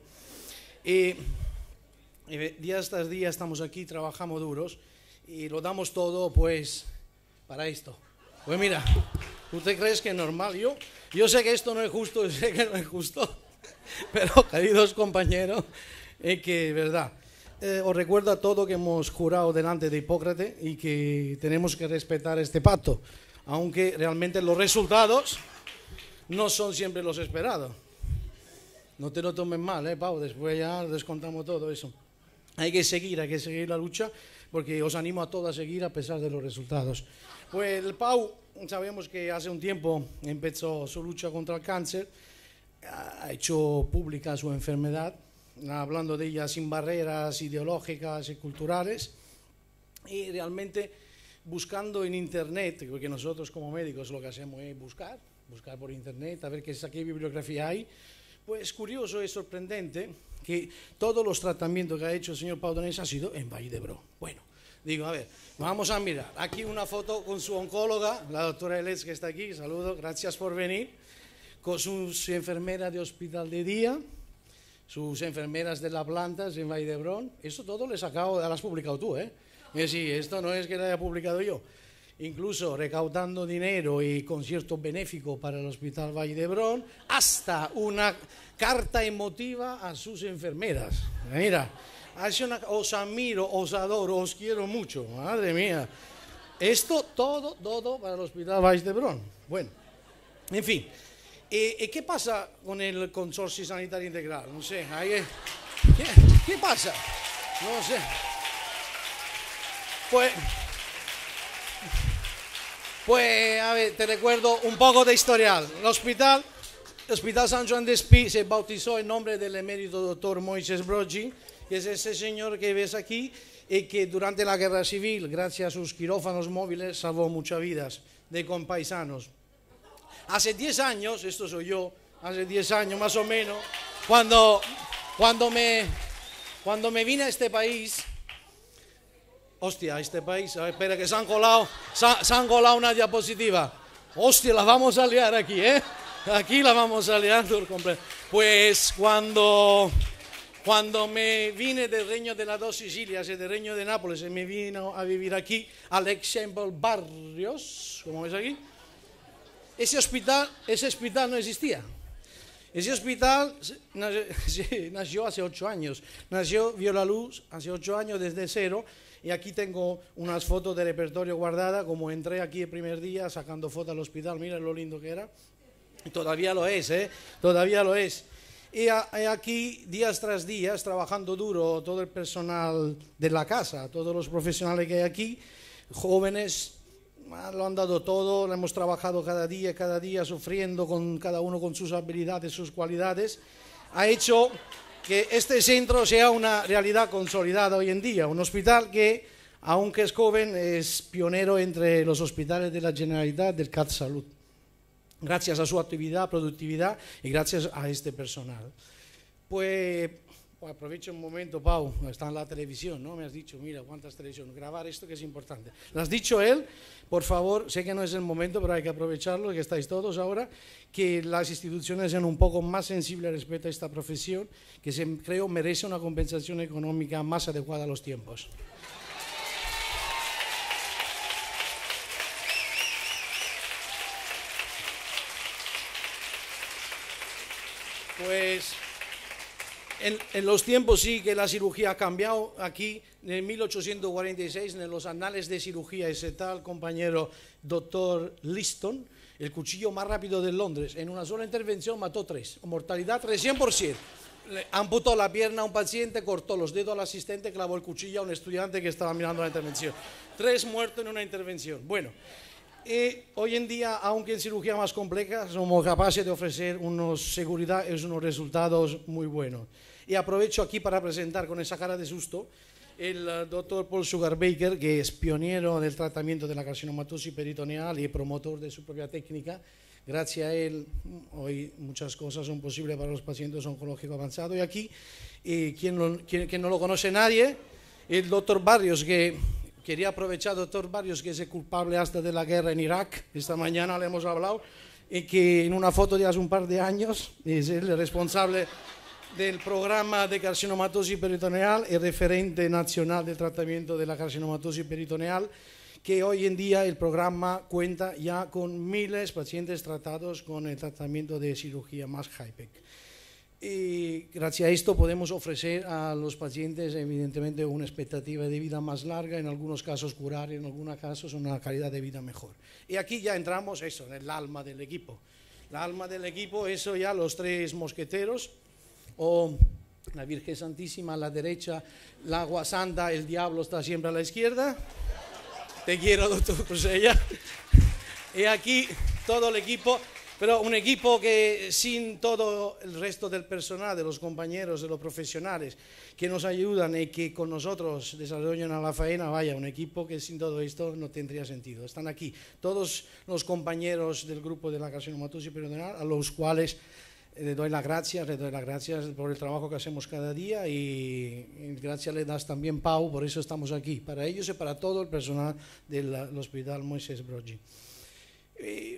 Y ve- día tras día estamos aquí, trabajamos duros y lo damos todo pues para esto. Pues mira, ¿tú te crees que es normal? Yo, yo sé que esto no es justo, sé que no es justo, pero queridos compañeros, es que verdad. Eh, os recuerdo a todo que hemos jurado delante de Hipócrates y que tenemos que respetar este pacto, aunque realmente los resultados no son siempre los esperados. No te lo tomes mal, ¿eh, Pau? Después ya descontamos todo eso. Hay que seguir, hay que seguir la lucha, porque os animo a todos a seguir a pesar de los resultados. Pues el Pau, sabemos que hace un tiempo empezó su lucha contra el cáncer, ha hecho pública su enfermedad, hablando de ella sin barreras ideológicas y culturales, y realmente buscando en Internet, porque nosotros como médicos lo que hacemos es buscar, buscar por Internet, a ver qué, qué bibliografía hay, pues curioso y sorprendente que todos los tratamientos que ha hecho el señor Pau Donés ha sido en Valle de Bro. Bueno, digo, a ver, vamos a mirar. Aquí una foto con su oncóloga, la doctora Eletz, que está aquí, saludo, gracias por venir, con sus enfermeras de hospital de día, sus enfermeras de la planta en Valle de Brón. Esto todo lo he sacado, lo has publicado tú, ¿eh? Decir, esto no es que lo haya publicado yo. Incluso recaudando dinero y concierto benéfico para el Hospital Valle de Brón, hasta una carta emotiva a sus enfermeras. Mira, os admiro, os adoro, os quiero mucho, madre mía. Esto todo, todo para el Hospital Valle de Brón. Bueno, en fin. Eh, eh, ¿Qué pasa con el Consorcio Sanitario Integral? No sé, eh, ¿qué, qué pasa? No sé. Pues, pues, a ver, te recuerdo un poco de historial. El hospital, el Hospital San Juan de Espí se bautizó en nombre del emérito doctor Moisés Brogi, que es ese señor que ves aquí y que durante la guerra civil, gracias a sus quirófanos móviles, salvó muchas vidas de compaisanos. Hace 10 años, esto soy yo, hace 10 años más o menos, cuando, cuando, me, cuando me vine a este país, hostia, a este país, a ver, espera que se han colado, se, se han colado una diapositiva. Hostia, la vamos a liar aquí, ¿eh? Aquí la vamos a liar. Pues cuando, cuando me vine del Reino de las Dos Sicilias y del Reino de Nápoles y me vino a vivir aquí, al Exempel Barrios, como ves aquí, ese hospital, ese hospital no existía. Ese hospital nació, hace ocho años. Nació, vio la luz hace ocho años desde cero. Y aquí tengo unas fotos de repertorio guardada, como entré aquí el primer día sacando fotos al hospital. Mira lo lindo que era. Todavía lo es, ¿eh? Todavía lo es. Y aquí, días tras días, trabajando duro, todo el personal de la casa, todos los profesionales que hay aquí, jóvenes, lo han dado todo, hemos trabajado cada día, cada día, sufriendo con cada uno con sus habilidades, sus cualidades, ha hecho que este centro sea una realidad consolidada hoy en día, un hospital que, aunque es joven, es pionero entre los hospitales de la Generalitat del CAT Salud, gracias a su actividad, productividad y gracias a este personal. Pues aprovecho un momento, Pau, está en la televisión, ¿no? Me has dicho, mira, cuántas televisiones, grabar esto que es importante. Lo has dicho él, por favor, sé que no es el momento, pero hay que aprovecharlo, que estáis todos ahora, que las instituciones sean un poco más sensibles respecto a esta profesión, que se, creo merece una compensación económica más adecuada a los tiempos. Pues en, los tiempos sí que la cirugía ha cambiado. Aquí, en 1846, en los anales de cirugía, ese tal compañero doctor Liston, el cuchillo más rápido de Londres, en una sola intervención mató tres. Mortalidad 300%. Le amputó la pierna a un paciente, cortó los dedos al asistente, clavó el cuchillo a un estudiante que estaba mirando la intervención. Tres muertos en una intervención. Bueno, eh, hoy en día, aunque en cirugía más compleja, somos capaces de ofrecer unos seguridad y unos resultados muy buenos. Y aprovecho aquí para presentar con esa cara de susto el eh, doctor Paul Sugar Baker, que es pionero del tratamiento de la carcinomatosis peritoneal y promotor de su propia técnica. Gracias a él, hoy muchas cosas son posibles para los pacientes oncológicos avanzados. Y aquí, eh, quien, no lo conoce nadie, el doctor Barrios, que quería aprovechar, doctor Barrios, que es el culpable hasta de la guerra en Irak, esta mañana le hemos hablado, y que en una foto de hace un par de años es el responsable del programa de carcinomatosis peritoneal y referente nacional de tratamiento de la carcinomatosis peritoneal, que hoy en día el programa cuenta ya con miles de pacientes tratados con el tratamiento de cirugía más HIPEC. Y gracias a esto podemos ofrecer a los pacientes, evidentemente, una expectativa de vida más larga, en algunos casos curar, en algunos casos una calidad de vida mejor. Y aquí ya entramos, eso, en el alma del equipo. El alma del equipo, eso ya los tres mosqueteros, o la Virgen Santísima a la derecha, la agua santa, el diablo está siempre a la izquierda. Te quiero, doctor Cruzella. Y aquí todo el equipo, pero un equipo que sin todo el resto del personal, de los compañeros, de los profesionales que nos ayudan y que con nosotros desarrollan a la faena, vaya, un equipo que sin todo esto no tendría sentido. Están aquí todos los compañeros del grupo de la carcinomatosis peritoneal, a los cuales le doy las gracias, le doy las gracias por el trabajo que hacemos cada día y, gracias le das también Pau, por eso estamos aquí, para ellos y para todo el personal del Hospital Moisés Brogi.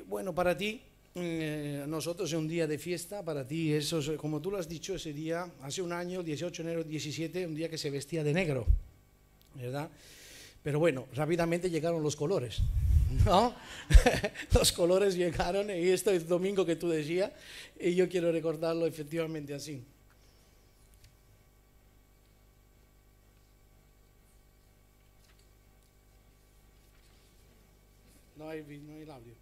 bueno, para ti, eh, nosotros es un día de fiesta, para ti, eso, como tú lo has dicho, ese día, hace un año, 18 de enero 17, un día que se vestía de negro, ¿verdad? Pero bueno, rápidamente llegaron los colores, ¿no? los colores llegaron y esto es domingo que tú decías y yo quiero recordarlo efectivamente así. No hay, no hay audio.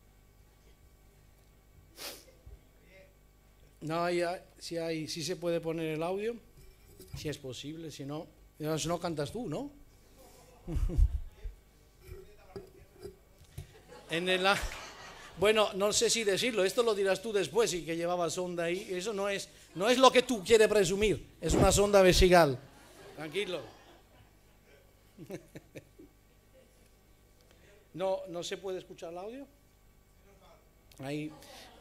No, hay, si, hay, si se puede poner el audio, si es posible, si no, si no cantas tú, ¿no? en el, bueno, no sé si decirlo, esto lo dirás tú después y que llevaba sonda ahí. Eso no es, no es lo que tú quieres presumir, es una sonda vesical. Tranquilo. No, no se puede escuchar el audio. Ahí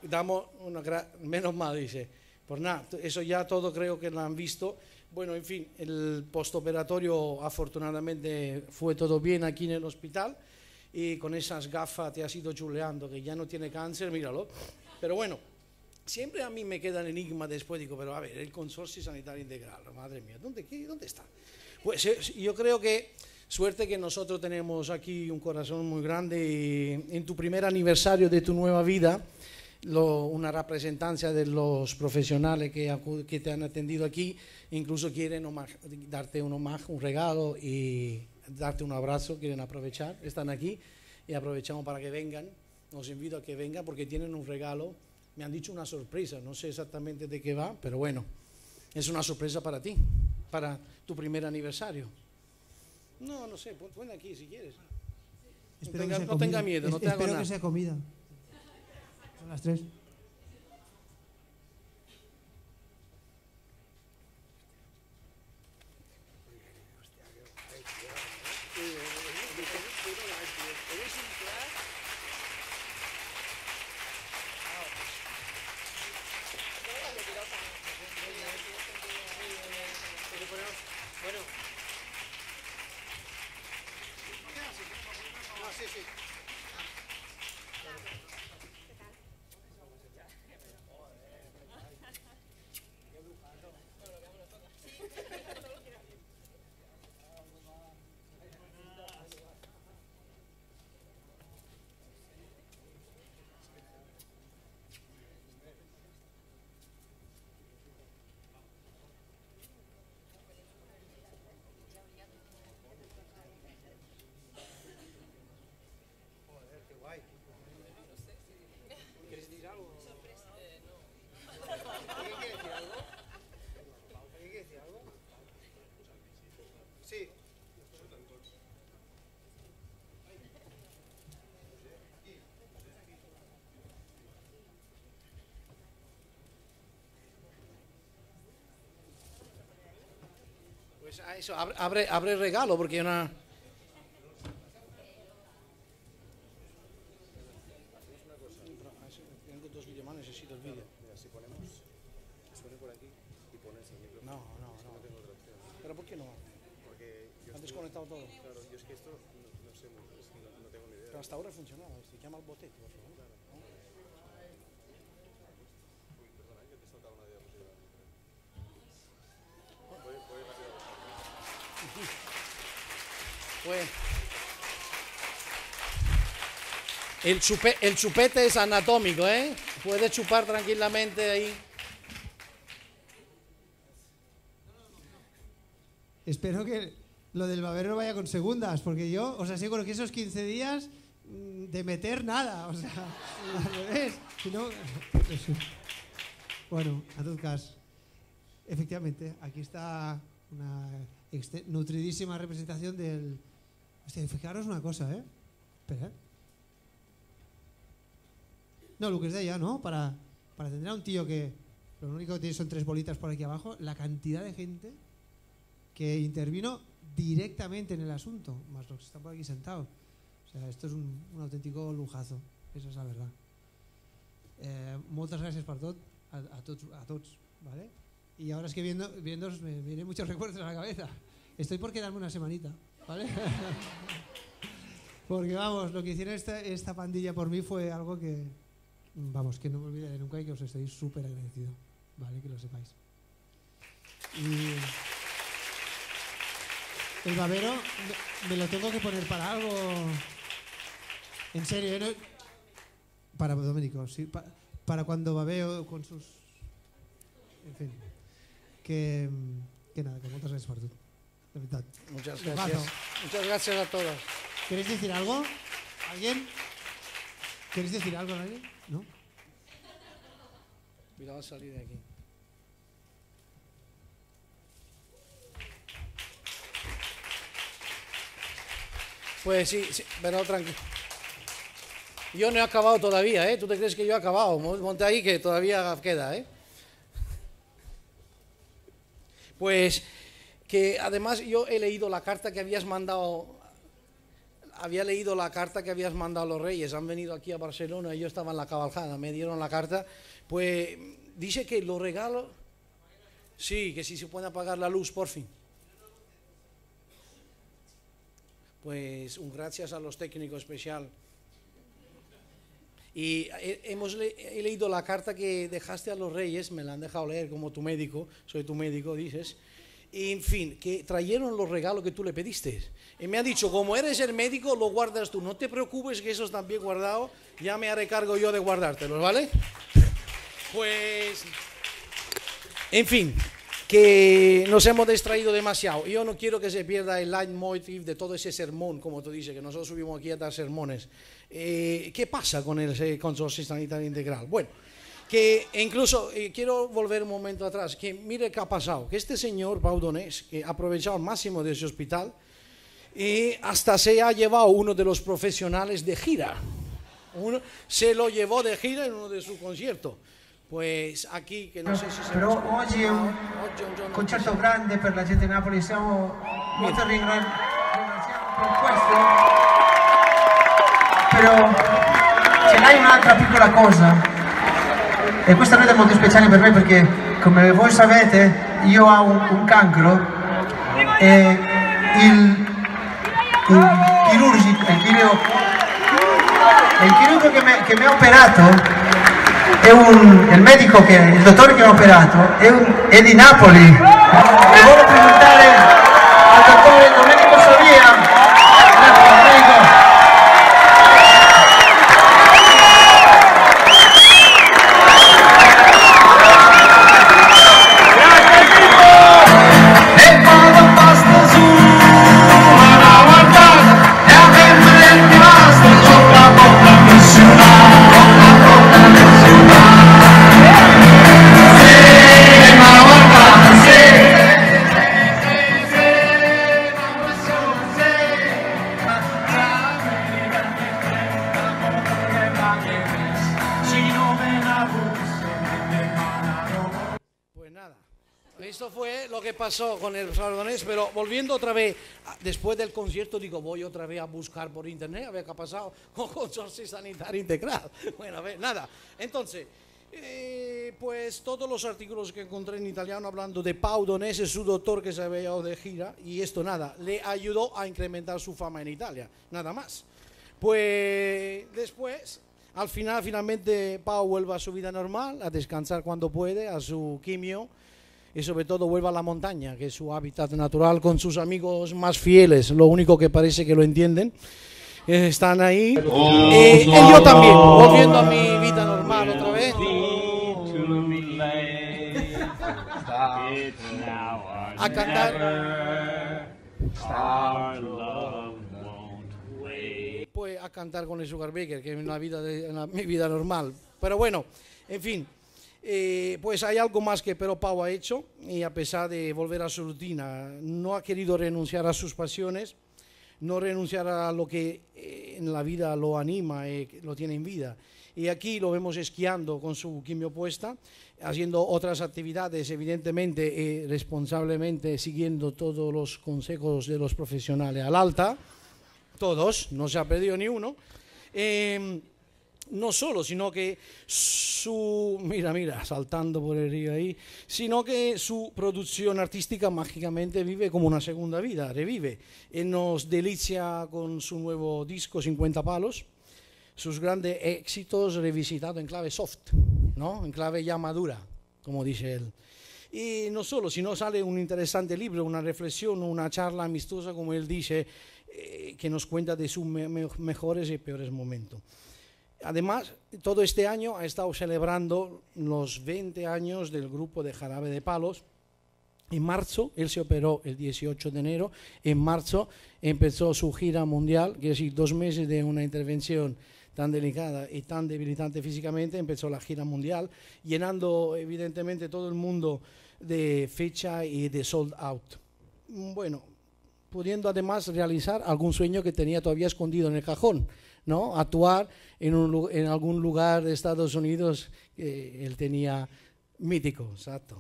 damos una menos mal dice. Pues nada, eso ya todo creo que lo han visto. Bueno, en fin, el postoperatorio afortunadamente fue todo bien aquí en el hospital y con esas gafas te has ido chuleando que ya no tiene cáncer, míralo. Pero bueno, siempre a mí me queda el enigma después, digo, pero a ver, el consorcio sanitario integral, madre mía, ¿dónde, qué, ¿dónde está? Pues eh, yo creo que suerte que nosotros tenemos aquí un corazón muy grande y en tu primer aniversario de tu nueva vida, una representancia de los profesionales que, que te han atendido aquí, incluso quieren darte un homenaje, un regalo y darte un abrazo, quieren aprovechar, están aquí y aprovechamos para que vengan. Os invito a que vengan porque tienen un regalo. Me han dicho una sorpresa, no sé exactamente de qué va, pero bueno, es una sorpresa para ti, para tu primer aniversario. No, no sé, pon aquí si quieres. Espero tenga- no tenga miedo, no te hago Espero que sea comida. Son las tres. Pues a eso, abre, abre, abre el regalo porque una... Tengo dos videomanos, necesito el vídeo. No, no, no. ¿Pero por qué no? Porque yo ¿Han estoy- desconectado todo? claro, yo es que esto no, no sé, muy- es que no, no tengo ni idea. Pero hasta ahora funcionaba. Se llama el botete, por favor perdona, que te he saltado una diapositiva. Voy, voy a pasar. Bueno. El, chupe- el chupete es anatómico, ¿eh? Puede chupar tranquilamente ahí. Espero que lo del babero vaya con segundas, porque yo os aseguro que esos 15 días mm, de meter nada, o sea, al revés. Si no, bueno, a efectivamente, aquí está una nutridísima representación del... Hostia, fijaros una cosa, ¿eh? Espera, ¿eh? No, lo que os ya, ¿no? Para, para tener a un tío que lo único que tiene son tres bolitas por aquí abajo, la cantidad de gente que intervino directamente en el asunto, más los que están por aquí sentados. O sea, esto es un, un auténtico lujazo, esa es la verdad. Eh, moltes gràcies per tot, a, a, ¿vale? Y ahora es que viendo, viéndoos me vienen muchos recuerdos a la cabeza. Estoy por quedarme una semanita, Porque vamos, lo que hicieron esta, esta pandilla por mí fue algo que, vamos, que no me olvidaré nunca y que os estoy súper agradecido, ¿vale? Que lo sepáis. Y el babero me, lo tengo que poner para algo. En serio, para Domenico, sí, pa- para cuando babeo con sus. En fin. Que, que nada, que muchas gracias por todo. De verdad. Muchas gracias. Muchas gracias a todos. ¿Queréis decir algo? ¿Alguien? ¿Queréis decir algo alguien? ¿No? Mira, va a salir de aquí. Pues sí, sí, pero tranquilo. Yo no he acabado todavía, ¿eh? ¿Tú te crees que yo he acabado? Mon- Monte ahí que todavía queda, ¿eh? Pues que además yo he leído la carta que habías mandado, había leído la carta que habías mandado a los reyes, han venido aquí a Barcelona yo estaba en la cabalgada, me dieron la carta, pues dice que los regalos, sí, que si se puede apagar la luz por fin. Pues un gracias a los técnicos especial. Y he, hemos le- he leído la carta que dejaste a los reyes, me la han dejado leer como tu médico, soy tu médico, dices. En fin, que trajeron los regalos que tú le pediste. Y me ha dicho, como eres el médico, lo guardas tú. No te preocupes que esos están bien guardados, ya me haré cargo yo de guardártelos, ¿vale? Pues, en fin, que nos hemos distraído demasiado. Yo no quiero que se pierda el leitmotiv de todo ese sermón, como tú dices, que nosotros subimos aquí a dar sermones. Eh, ¿Qué pasa con el ese consorcio sanitario integral? Bueno, que incluso eh, quiero volver un momento atrás, que mire qué ha pasado, que este señor Baudonés, que ha aprovechado al máximo de ese hospital, y hasta se ha llevado uno de los profesionales de gira. Uno, se lo llevò de gira in uno dei suoi concerti. Pues aquí, non so se si Però oggi è un Oggi è un grande per la gente di Napoli, siamo molto ringra- ringraziamo per questo. Però ce n'hai un'altra piccola cosa. E questa notte è molto speciale per me perché, come voi sapete, io ho un, un cancro e il, il chirurgico, il chirurgo, il chirurgo che, mi- che mi ha operato è un, il medico che, il dottore che mi ha operato è, un- è di Napoli sardonés, pero volviendo otra vez, después del concierto digo, voy otra vez a buscar por internet a ver qué ha pasado con Consorcio Sanitario Integral. Bueno, a ver, nada. Entonces, eh, pues todos los artículos que encontré en italiano hablando de Pau Donese, su doctor que se había ido de gira, y esto nada, le ayudó a incrementar su fama en Italia, nada más. Pues después, al final, finalmente, Pau vuelve a su vida normal, a descansar cuando puede, a su quimio y sobre todo vuelve a la montaña, que es su hábitat natural, con sus amigos más fieles, lo único que parece que lo entienden. eh, Están ahí. Eh, y yo también, volviendo a mi vida normal otra vez. A cantar. pues a cantar con el Sugar Baker, que es la vida de, en la- mi vida normal. Pero bueno, en fin, eh, pues hay algo más que Pero Pau ha hecho y a pesar de volver a su rutina, no ha querido renunciar a sus pasiones, no renunciar a lo que eh, en la vida lo anima, eh, lo tiene en vida. Y aquí lo vemos esquiando con su quimio puesta, haciendo otras actividades, evidentemente, eh, responsablemente, siguiendo todos los consejos de los profesionales al alta todos, no se ha perdido ni uno. No solo, sino que su, mira, mira, saltando por el río ahí, sino que su producción artística mágicamente vive como una segunda vida, revive. Él nos delicia con su nuevo disco 50 palos, sus grandes éxitos revisitados en clave soft, ¿no? En clave ya madura, como dice él. Y no solo, sino sale un interesante libro, una reflexión, una charla amistosa, como él dice, eh, que nos cuenta de sus me- me- mejores y peores momentos. Además, todo este año ha estado celebrando los 20 años del grupo de Jarabe de Palos. En marzo, él se operó el 18 de enero. En marzo empezó su gira mundial, que es decir, dos meses de una intervención tan delicada y tan debilitante físicamente, empezó la gira mundial, llenando evidentemente todo el mundo de fecha y de sold out. Bueno, pudiendo además realizar algún sueño que tenía todavía escondido en el cajón, ¿no? Actuar en, un en algún lugar de Estados Unidos que él tenía mítico, exacto.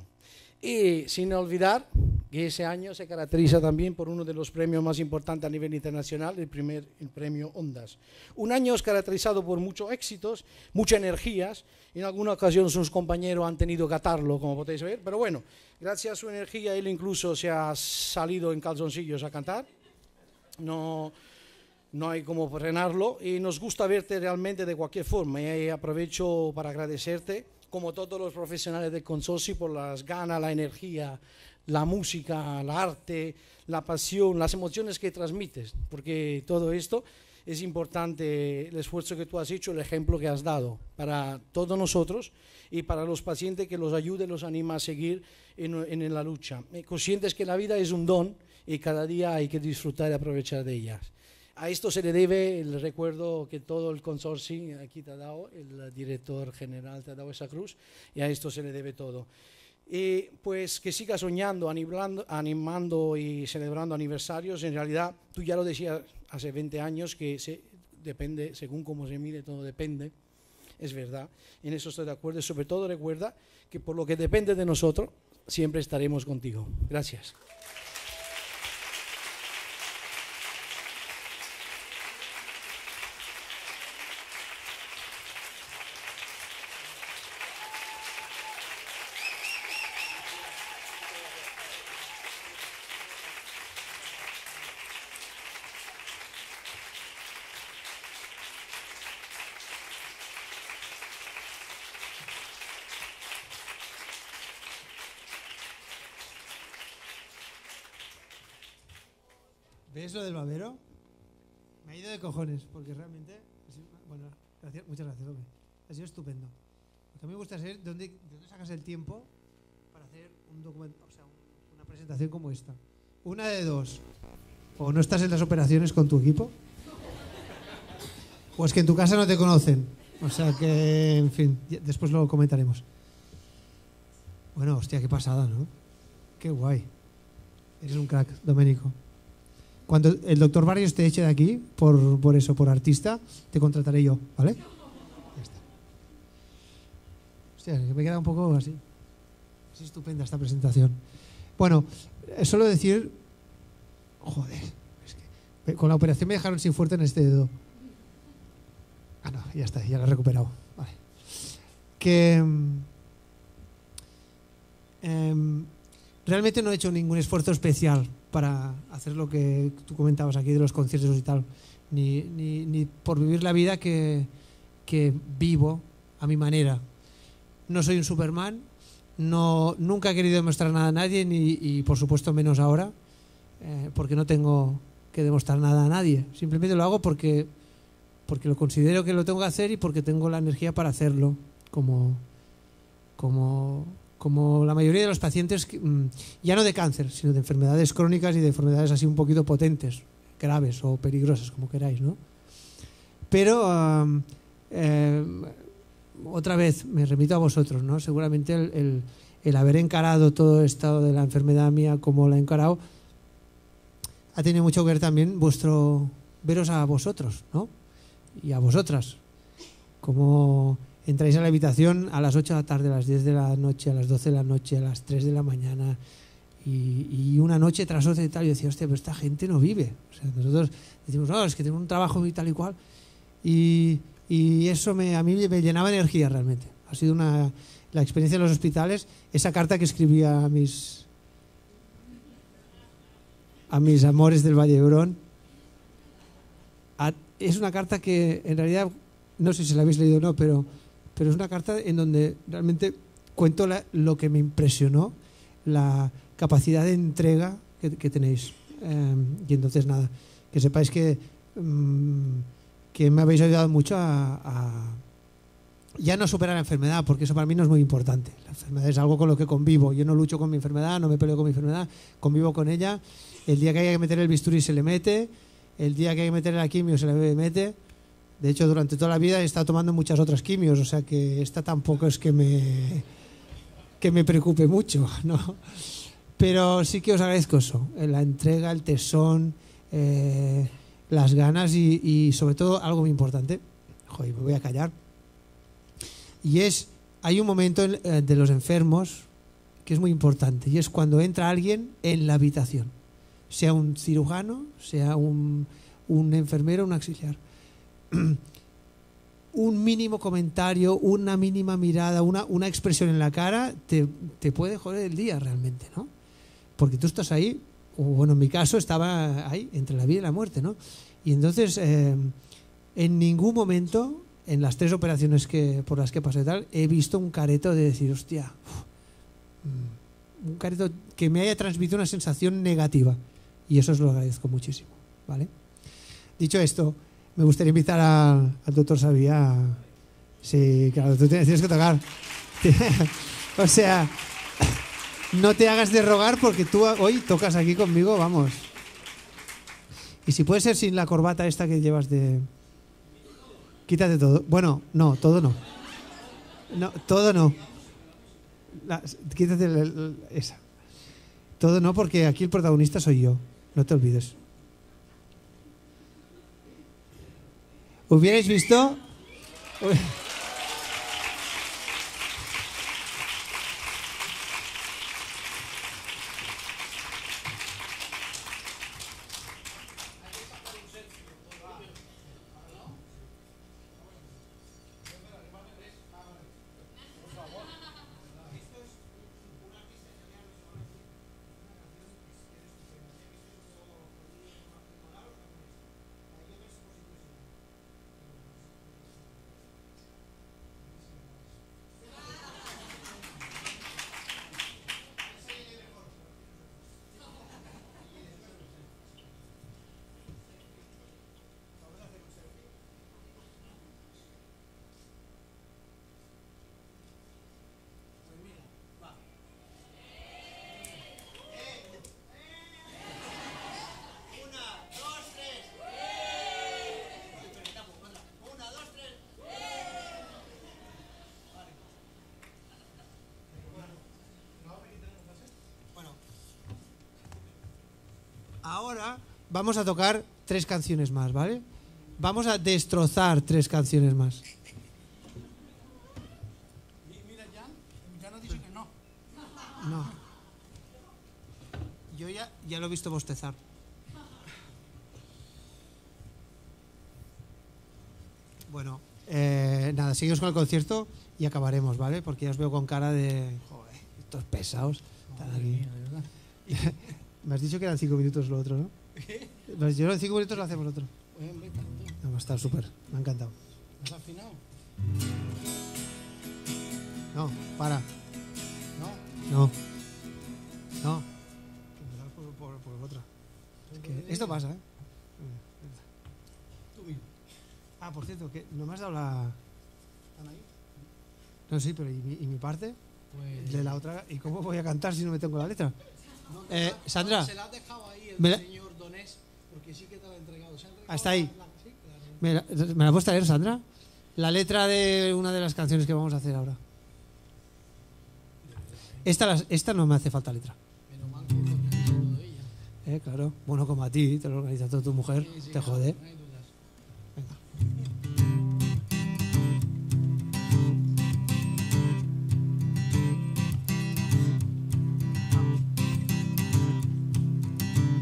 Y sin olvidar que ese año se caracteriza también por uno de los premios más importantes a nivel internacional, el primer el premio Ondas. Un año es caracterizado por muchos éxitos, muchas energías. En alguna ocasión sus compañeros han tenido que atarlo, como podéis ver, pero bueno, gracias a su energía él incluso se ha salido en calzoncillos a cantar. No, no hay como frenarlo y nos gusta verte realmente de cualquier forma y aprovecho para agradecerte como todos los profesionales del consorcio por las ganas, la energía, la música, el arte, la pasión, las emociones que transmites, porque todo esto es importante el esfuerzo que tú has hecho, el ejemplo que has dado para todos nosotros y para los pacientes que los ayude, los anima a seguir en, en la lucha. Eh, Conscientes que la vida es un don y cada día hay que disfrutar y aprovechar de ellas. A esto se le debe el recuerdo que todo el consorcio aquí dado, el director general dado esa cruz, y a esto se le debe todo. Y pues que siga soñando, animando, animando y celebrando aniversarios. En realidad, tú ya lo decías hace 20 años que se, depende, según cómo se mire, todo depende. Es verdad, en eso estoy de acuerdo. Y sobre todo recuerda que por lo que depende de nosotros, siempre estaremos contigo. Gracias. ¿Ves lo del babero? Me ha ido de cojones, porque realmente... Bueno, gracias, muchas gracias, hombre. Ha sido estupendo. Lo que a mí me gusta de dónde, de dónde sacas el tiempo para hacer un documento, o sea, un- una presentación como esta. Una de dos. O no estás en las operaciones con tu equipo, o es que en tu casa no te conocen. O sea que, en fin, después lo comentaremos. Bueno, hostia, qué pasada, ¿no? Qué guay. Eres un crack, Domenico. Cuando el doctor Barrios te eche de aquí, por, por eso, por artista, te contrataré yo, ¿vale? Ya está. Hostia, me queda un poco así. Es estupenda esta presentación. Bueno, eh, solo decir. Joder, es que eh, con la operación me dejaron sin fuerte en este dedo. Ah, no, ya está, ya lo he recuperado. Vale. Que. em, realmente no he hecho ningún esfuerzo especial para hacer lo que tú comentabas aquí de los conciertos y tal, ni, ni, ni por vivir la vida que, que vivo a mi manera. No soy un Superman, no, nunca he querido demostrar nada a nadie ni, y por supuesto menos ahora, eh, porque no tengo que demostrar nada a nadie. Simplemente lo hago porque, porque lo considero que lo tengo que hacer y porque tengo la energía para hacerlo, como, como, como la mayoría de los pacientes, mm, ya no de cáncer, sino de enfermedades crónicas y de enfermedades así un poquito potentes, graves o peligrosas, como queráis, ¿no? Pero eh, otra vez me remito a vosotros, ¿no? Seguramente el, el- el haber encarado todo esto de la enfermedad mía como la he encarado ha tenido mucho que ver también vuestro veros a vosotros, ¿no? Y a vosotras. Como entráis a la habitación a las 8 de la tarde, a las 10 de la noche, a las 12 de la noche, a las 3 de la mañana, y, y una noche tras otra y tal, yo decía, hostia, pero esta gente no vive. O sea, nosotros decimos, no, es que tengo un trabajo y tal y cual. Y, y eso me, a mí me llenaba de energía realmente. Ha sido una, la experiencia de los hospitales, esa carta que escribía a mis, a mis amores del Valle Hebrón, es una carta que en realidad, no sé si la habéis leído o no, pero, pero es una carta en donde realmente cuento la- lo que me impresionó, la capacidad de entrega que, que tenéis. Eh, y entonces nada, que sepáis que, mm, que me habéis ayudado mucho a, a ya no superar la enfermedad, porque eso para mí no es muy importante. La enfermedad es algo con lo que convivo. Yo no lucho con mi enfermedad, no me peleo con mi enfermedad, convivo con ella. El día que hay que meter el bisturí se le mete, el día que hay que meter la quimio se le mete. De hecho, durante toda la vida he estado tomando muchas otras quimios, o sea que esta tampoco es que me, que me preocupe mucho, ¿no? Pero sí que os agradezco eso, eh, la entrega, el tesón, eh, las ganas y, y sobre todo algo muy importante, joder, me voy a callar, y es, hay un momento en- eh, de los enfermos que es muy importante, y es cuando entra alguien en la habitación, sea un cirujano, sea un, un enfermero, un auxiliar. un mínimo comentario, una mínima mirada, una, una expresión en la cara, te, te puede joder el día realmente, ¿no? Porque tú estás ahí, o bueno, en mi caso estaba ahí, entre la vida y la muerte, ¿no? Y entonces, eh, en ningún momento, en las tres operaciones que, por las que pasé tal, he visto un careto de decir, hostia, mm, un careto que me haya transmitido una sensación negativa. Y eso os lo agradezco muchísimo, ¿vale? Dicho esto, me gustaría invitar al doctor Sabía. Sí, claro, tú tienes que tocar. o sea, no te hagas de rogar porque tú hoy tocas aquí conmigo, vamos. Y si puede ser sin la corbata esta que llevas de... Quítate todo. Bueno, no, todo no. No, todo no. La- quítate el- esa. Todo no, porque aquí el protagonista soy yo. No te olvides. ¿Hubierais visto? Vamos a tocar tres canciones más, ¿vale? Vamos a destrozar tres canciones más. Mira, Jan, ya no dice que no. No. Yo ya, ya lo he visto bostezar. Bueno, eh, nada, seguimos con el concierto y acabaremos, ¿vale? Porque ya os veo con cara de... Joder, estos pesados. están aquí. Me has dicho que eran cinco minutos lo otro, ¿no? Dicho, "No, en cinco minutos lo hacemos otro. Va a estar súper, me ha encantado. ¿Has afinado? No, para. No. No. No. Por, por, por otra. Es que esto pasa, ¿eh? Tú mismo. Ah, por cierto, que no me has dado la... ¿Están ahí? No, sí, pero ¿y mi, y mi parte? Pues. De la otra... ¿Y cómo voy a cantar si no me tengo la letra? No, Eh, Sandra. Se la has dejado ahí el Me la- señor Donés, porque sí que te la ha entregado. ¿Se ha entregado Hasta ahí. ¿Me la, ¿Me la puedes traer, Sandra? La letra de una de las canciones que vamos a hacer ahora. Esta, esta no me hace falta letra. Menos mal que lo organiza todo ella. Eh, claro. Bueno, como a ti, te lo organiza todo tu mujer. Sí, sí, te jode. no hay dudas. Venga.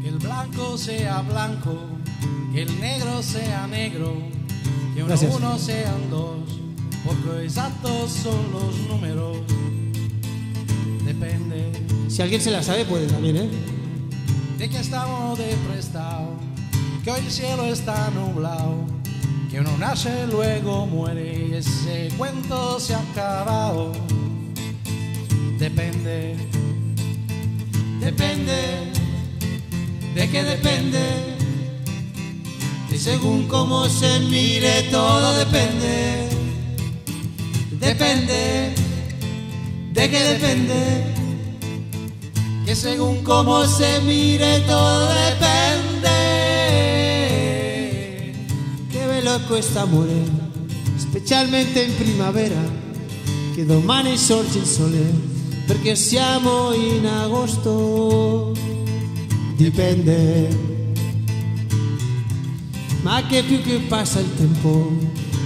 Que el blanco sea blanco, que el negro sea negro, que uno Gracias. uno sean dos, porque exactos son los números. Depende Si alguien se la sabe, puede también, ¿eh? de que estamos de prestado, que hoy el cielo está nublado, que uno nace luego muere y ese cuento se ha acabado. Depende, depende, de que depende, de según cómo se mire todo depende, depende, de que depende que según cómo se mire todo depende. Che bello è questa amore, specialmente in primavera, che domani sorge il sole, perché siamo in agosto. Dipende, ma che più che passa il tempo,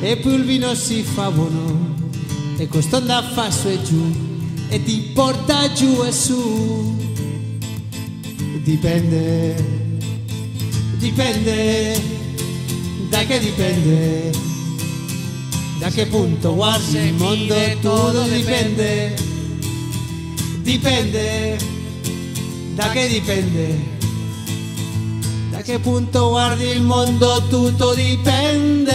e più il vino si fa buono, e questo anda fa su e giù, e ti porta giù e su. Dipende, dipende, da che dipende, da che punto guardi il mondo tutto dipende, dipende, da che dipende, che punto guardi il mondo tutto dipende.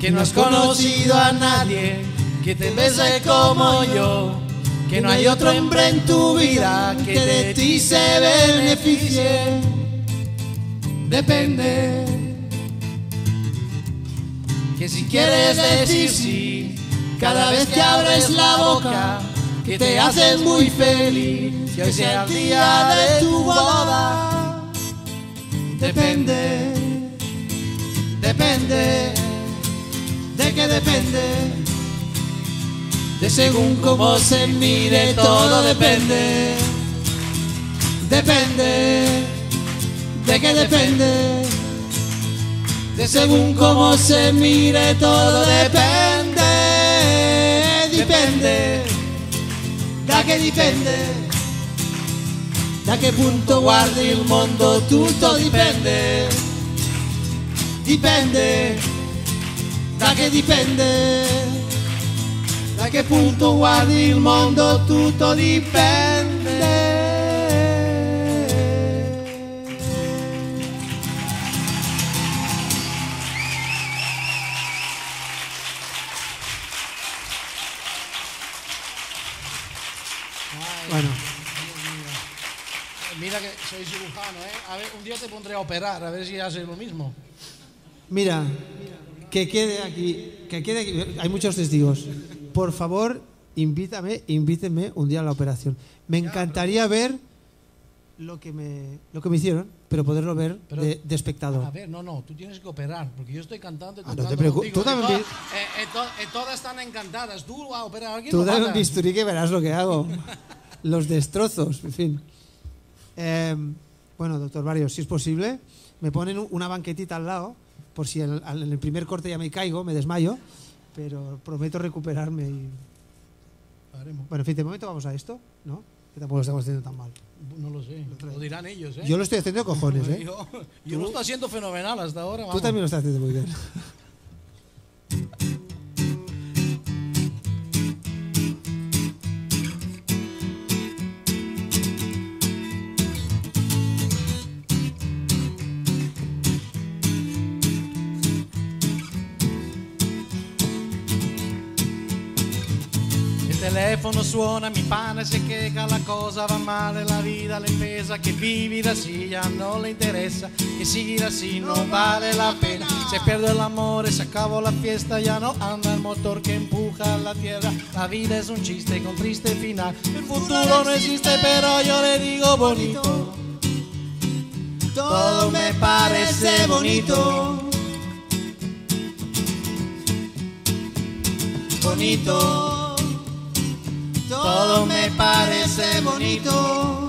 que no has conocido a nadie que te bese como yo, que no hay otro hombre en tu vida que de ti se beneficie. Depende. Que si quieres decir sí, cada vez que abres la boca, que te haces muy feliz, que hoy sea el día de tu boda. Depende, depende, de que depende, de según cómo se mire, todo depende, depende, de que depende, según cómo se mire, todo depende, dipende, da che dipende, da che punto guardi il mondo tutto dipende, dipende, da che dipende, da che punto guardi il mondo tutto dipende. Soy cirujano, ¿eh? A ver, un día te pondré a operar, a ver si haces lo mismo. mira, que quede aquí, que quede aquí- hay muchos testigos. Por favor, invítame, invítenme un día a la operación. Me encantaría ver lo que me, lo que me hicieron, pero poderlo ver Pero- de, de espectador. A ver, no, no, tú tienes que operar, porque yo estoy cantando y Ah, no te preocupes, tú también todas- eh, eh, to- eh, todas están encantadas. Tú a operar a alguien. Tú dame un bisturí que verás lo que hago. Los destrozos, en fin. Eh, bueno, doctor Barrios, si es posible, me ponen un- una banquetita al lado, por si en el primer corte ya me caigo, me desmayo, pero prometo recuperarme. Y... Bueno, en fin, de momento vamos a esto, ¿no? Que tampoco lo estamos haciendo tan mal. No lo sé, lo dirán ellos, ¿eh? Yo lo estoy haciendo cojones, ¿eh? Yo, yo lo estoy haciendo fenomenal hasta ahora. Tú vamos. también lo estás haciendo muy bien. telefono suona, mi pane se queja, la cosa va male, la vida le pesa, que vivir así ya no le interesa, que seguir así no vale la pena. Se pierde el amor, se acabó la fiesta, ya no anda el motor que empuja la tierra. La vida es un chiste con triste final, el futuro no existe, pero yo le digo bonito. Todo me parece bonito. Bonito. Todo me parece bonito.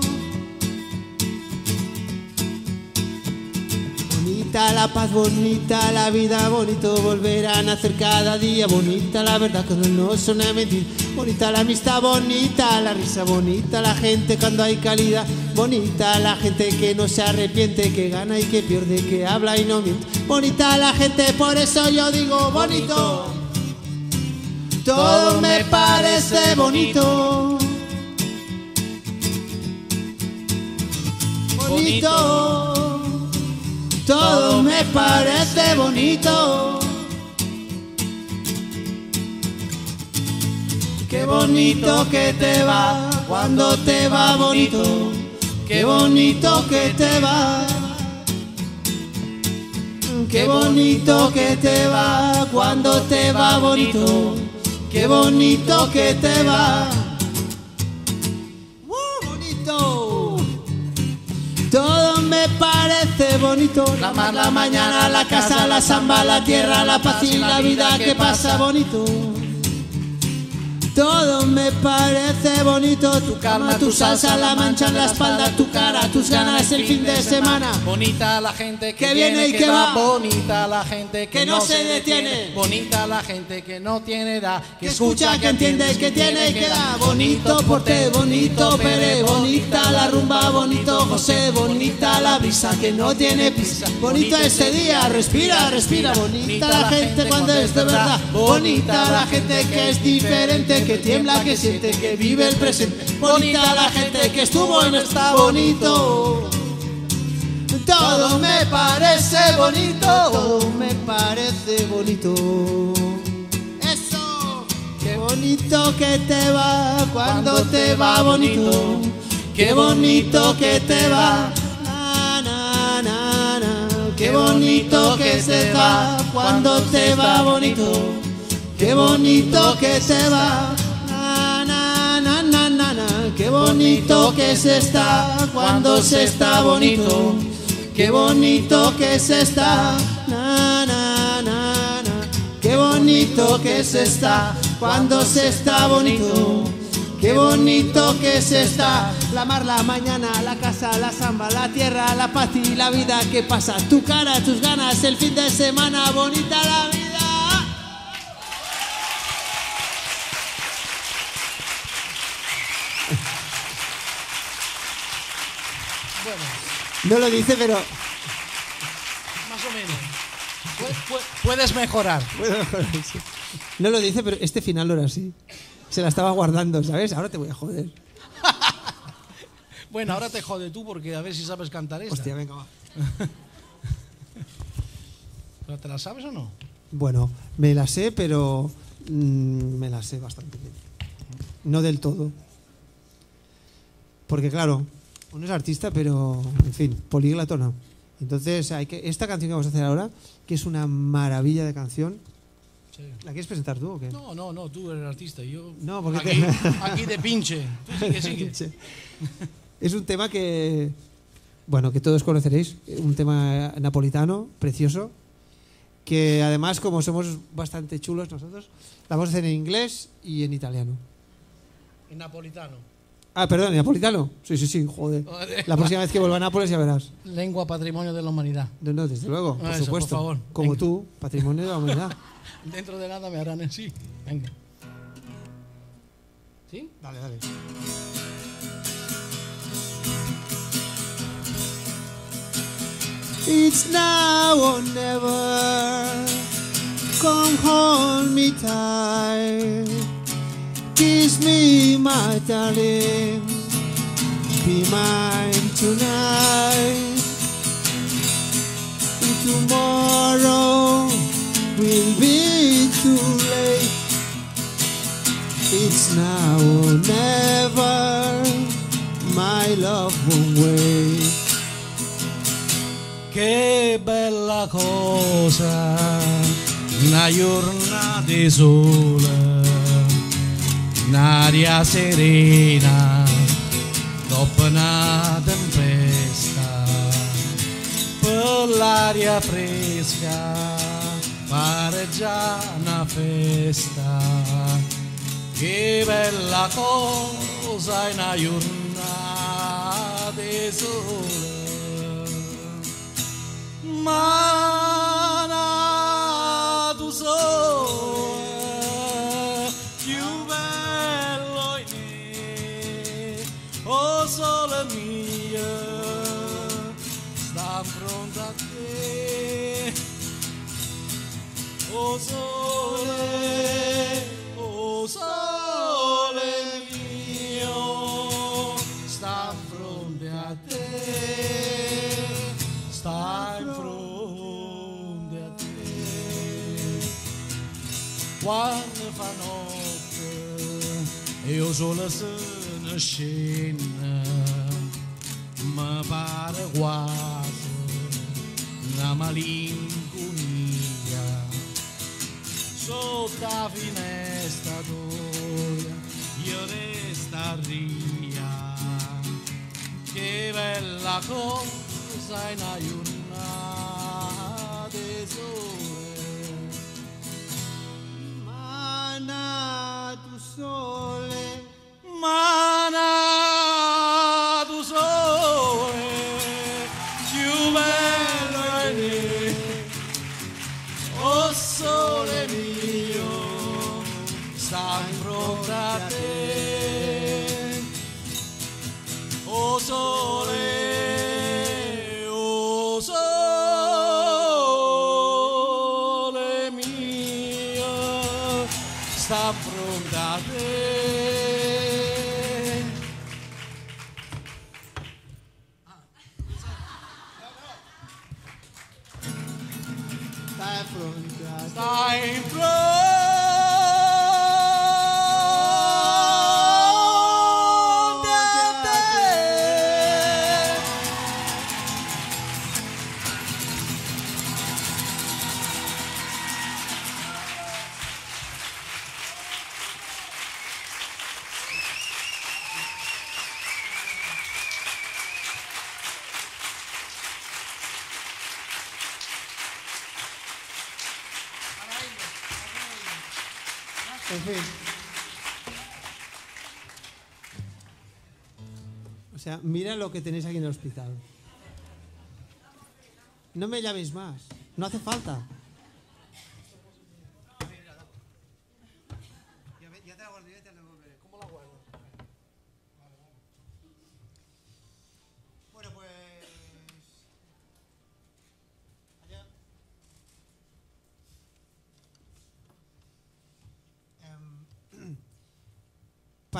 Bonita la paz, bonita la vida, bonito volver a nacer cada día, bonita la verdad cuando no suena mentir, bonita la amistad, bonita la risa, bonita la gente cuando hay calidad, bonita la gente que no se arrepiente, que gana y que pierde, que habla y no miente, bonita la gente, por eso yo digo bonito. Todo me parece bonito. Bonito. Todo me parece bonito. Qué bonito que te va cuando te va bonito. Qué bonito que te va. Qué bonito que te va cuando te va bonito. Qué bonito que te va. ¡Uh, bonito! Todo me parece bonito. La mar, la mañana, la casa, la samba, la tierra, la paz y la vida que pasa bonito. Todo me parece bonito, tu calma, tu salsa, la mancha en la espalda, tu cara, tus ganas el fin de semana. Bonita la gente que, Que viene y que que va. Bonita la gente que, Que no se detiene. Bonita la gente que no tiene edad. Que escucha, que entiende, que tiene y que da. Bonito porte, bonito Pere, bonita la rumba, bonito José, que no tiene prisa. Bonito este día, respira, respira. Bonita la gente cuando es de verdad. Bonita la gente que es diferente, que tiembla, que siente, que vive el presente. Bonita la gente que estuvo en está bonito. Todo me parece bonito, todo me parece bonito. Eso, qué bonito que te va cuando te va bonito. Qué bonito que te va. Bonito que se va cuando te va bonito. Qué bonito que te va. Na, na, na, bonito que se está cuando se está bonito. Qué bonito que se está. Na, na, na, na. Qué bonito que se está cuando se está bonito. Qué bonito que se está. La mar, la mañana, la casa, la samba, la tierra, la paz y la vida que pasa. Tu cara, tus ganas, el fin de semana, bonita la vida. No lo dice, pero Más o menos. Pu- pu- Puedes mejorar. Puedo mejorar, sí. No lo dice, pero este final no era así. Se la estaba guardando, ¿sabes? Ahora te voy a joder. Bueno, ahora te jode tú porque a ver si sabes cantar esta. Hostia, venga, va. ¿Pero ¿Te la sabes o no? Bueno, me la sé, pero mm, me la sé bastante bien. No del todo. Porque claro, uno es artista, pero en fin, políglota no. Entonces, hay que esta canción que vamos a hacer ahora, que es una maravilla de canción, Sí. ¿la quieres presentar tú o qué? No, no, no, tú eres artista. Yo No, porque aquí, te- aquí de pinche. Tú sigue, sigue. Es un tema que, bueno, que todos conoceréis, un tema napolitano, precioso, que además, como somos bastante chulos nosotros, la vamos a hacer en inglés y en italiano. En napolitano. Ah, perdón, en napolitano. Sí, sí, sí, joder. La próxima vez que vuelva a Nápoles ya verás. Lengua patrimonio de la humanidad. No, no, desde luego, por eso, por supuesto. favor. Como Venga. tú, patrimonio de la humanidad. Dentro de nada me harán en sí. Venga. ¿Sí? Dale, dale. It's now or never. Come hold me tight. Kiss me, my darling. Be mine tonight. Tomorrow will be too late. It's now or never. My love won't wait. Che bella cosa, una giornata di sole, un'aria serena, dopo una tempesta, per l'aria fresca, pare già una festa. Che bella cosa, una giornata di sole. Oh sole, oh sole Quando fa notte io solo se ne scena, mi pare quasi una malinconia. Sotto la finestra tua io resto a ria. Che bella cosa in di sole Mana tu sole. Mana tu sole. Più bello è te oh sole mio sta in fronte a te. Oh sole O sea, mira lo que tenéis aquí en el hospital. No me llaméis más. No hace falta.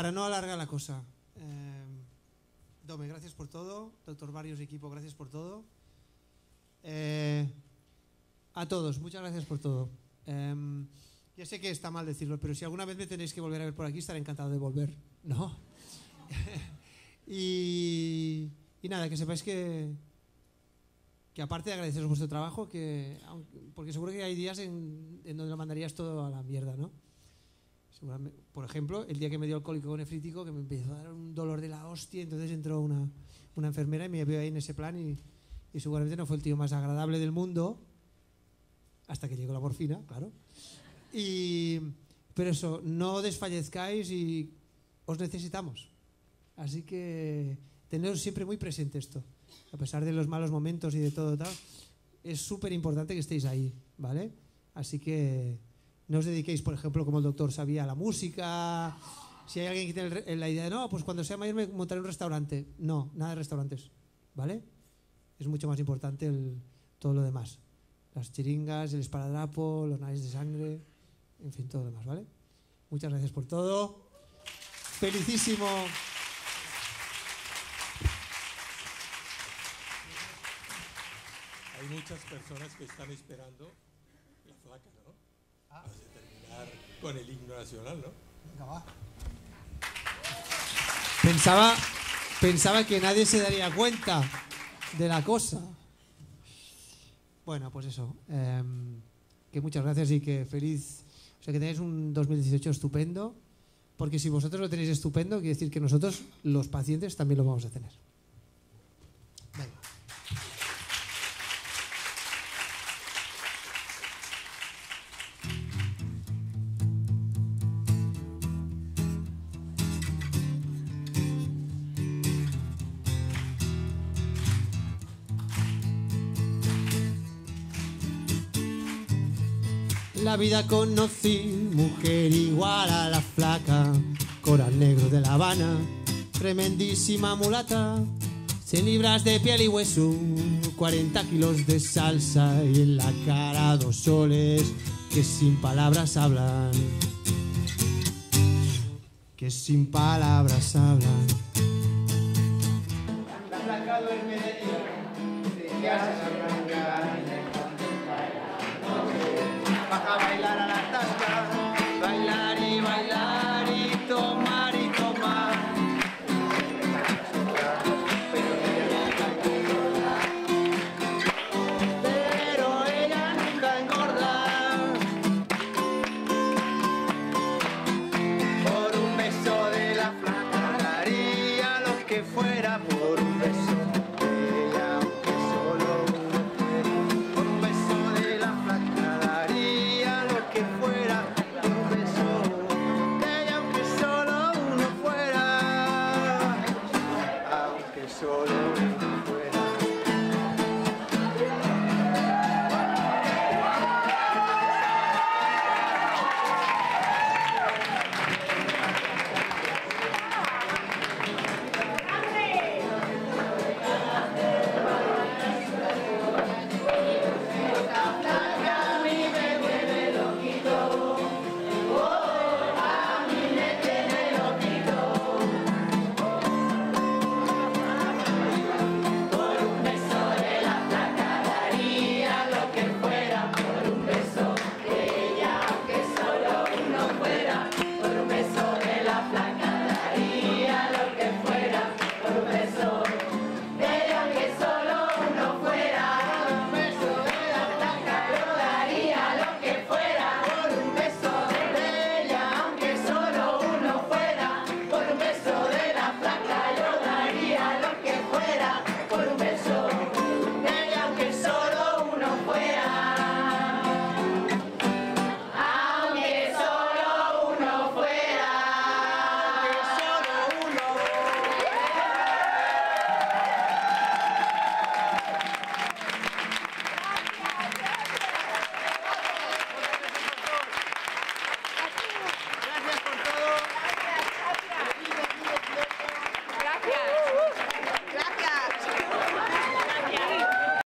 Para no alargar la cosa. em, Dome, gracias por todo. Doctor Barrios y equipo, gracias por todo. Eh, a todos, muchas gracias por todo. Em, ya sé que está mal decirlo, pero si alguna vez me tenéis que volver a ver por aquí, estaré encantado de volver. ¿No? y, nada, que sepáis que, que aparte de agradeceros vuestro trabajo, que, porque seguro que hay días en donde lo mandarías todo a la mierda, ¿no? Seguramente- por ejemplo, el día que me dio el cólico nefrítico, que me empezó a dar un dolor de la hostia, entonces entró una, una enfermera y me vio ahí en ese plan y, y seguramente no fue el tío más agradable del mundo, hasta que llegó la morfina, claro. Y, pero eso, no desfallezcáis y os necesitamos. Así que teneros siempre muy presente esto. A pesar de los malos momentos y de todo tal, es súper importante que estéis ahí, ¿vale? Así que no os dediquéis, por ejemplo, como el doctor sabía, a la música. Si hay alguien que tiene la idea de, no, pues cuando sea mayor me montaré un restaurante. No, nada de restaurantes, ¿vale? Es mucho más importante el- todo lo demás. Las chiringas, el esparadrapo, los narices de sangre, en fin, todo lo demás, ¿vale? Muchas gracias por todo. Felicísimo. Hay muchas personas que están esperando la flaca, terminar con el himno nacional, ¿no? Pensaba, pensaba que nadie se daría cuenta de la cosa. Bueno, pues eso. em, que muchas gracias y que feliz. O sea, que tenéis un 2018 estupendo. Porque si vosotros lo tenéis estupendo, quiere decir que nosotros, los pacientes, también lo vamos a tener. La vida conocí, mujer igual a la flaca, coral negro de La Habana, tremendísima mulata, 100 libras de piel y hueso, 40 kilos de salsa y en la cara dos soles que sin palabras hablan, que sin palabras hablan.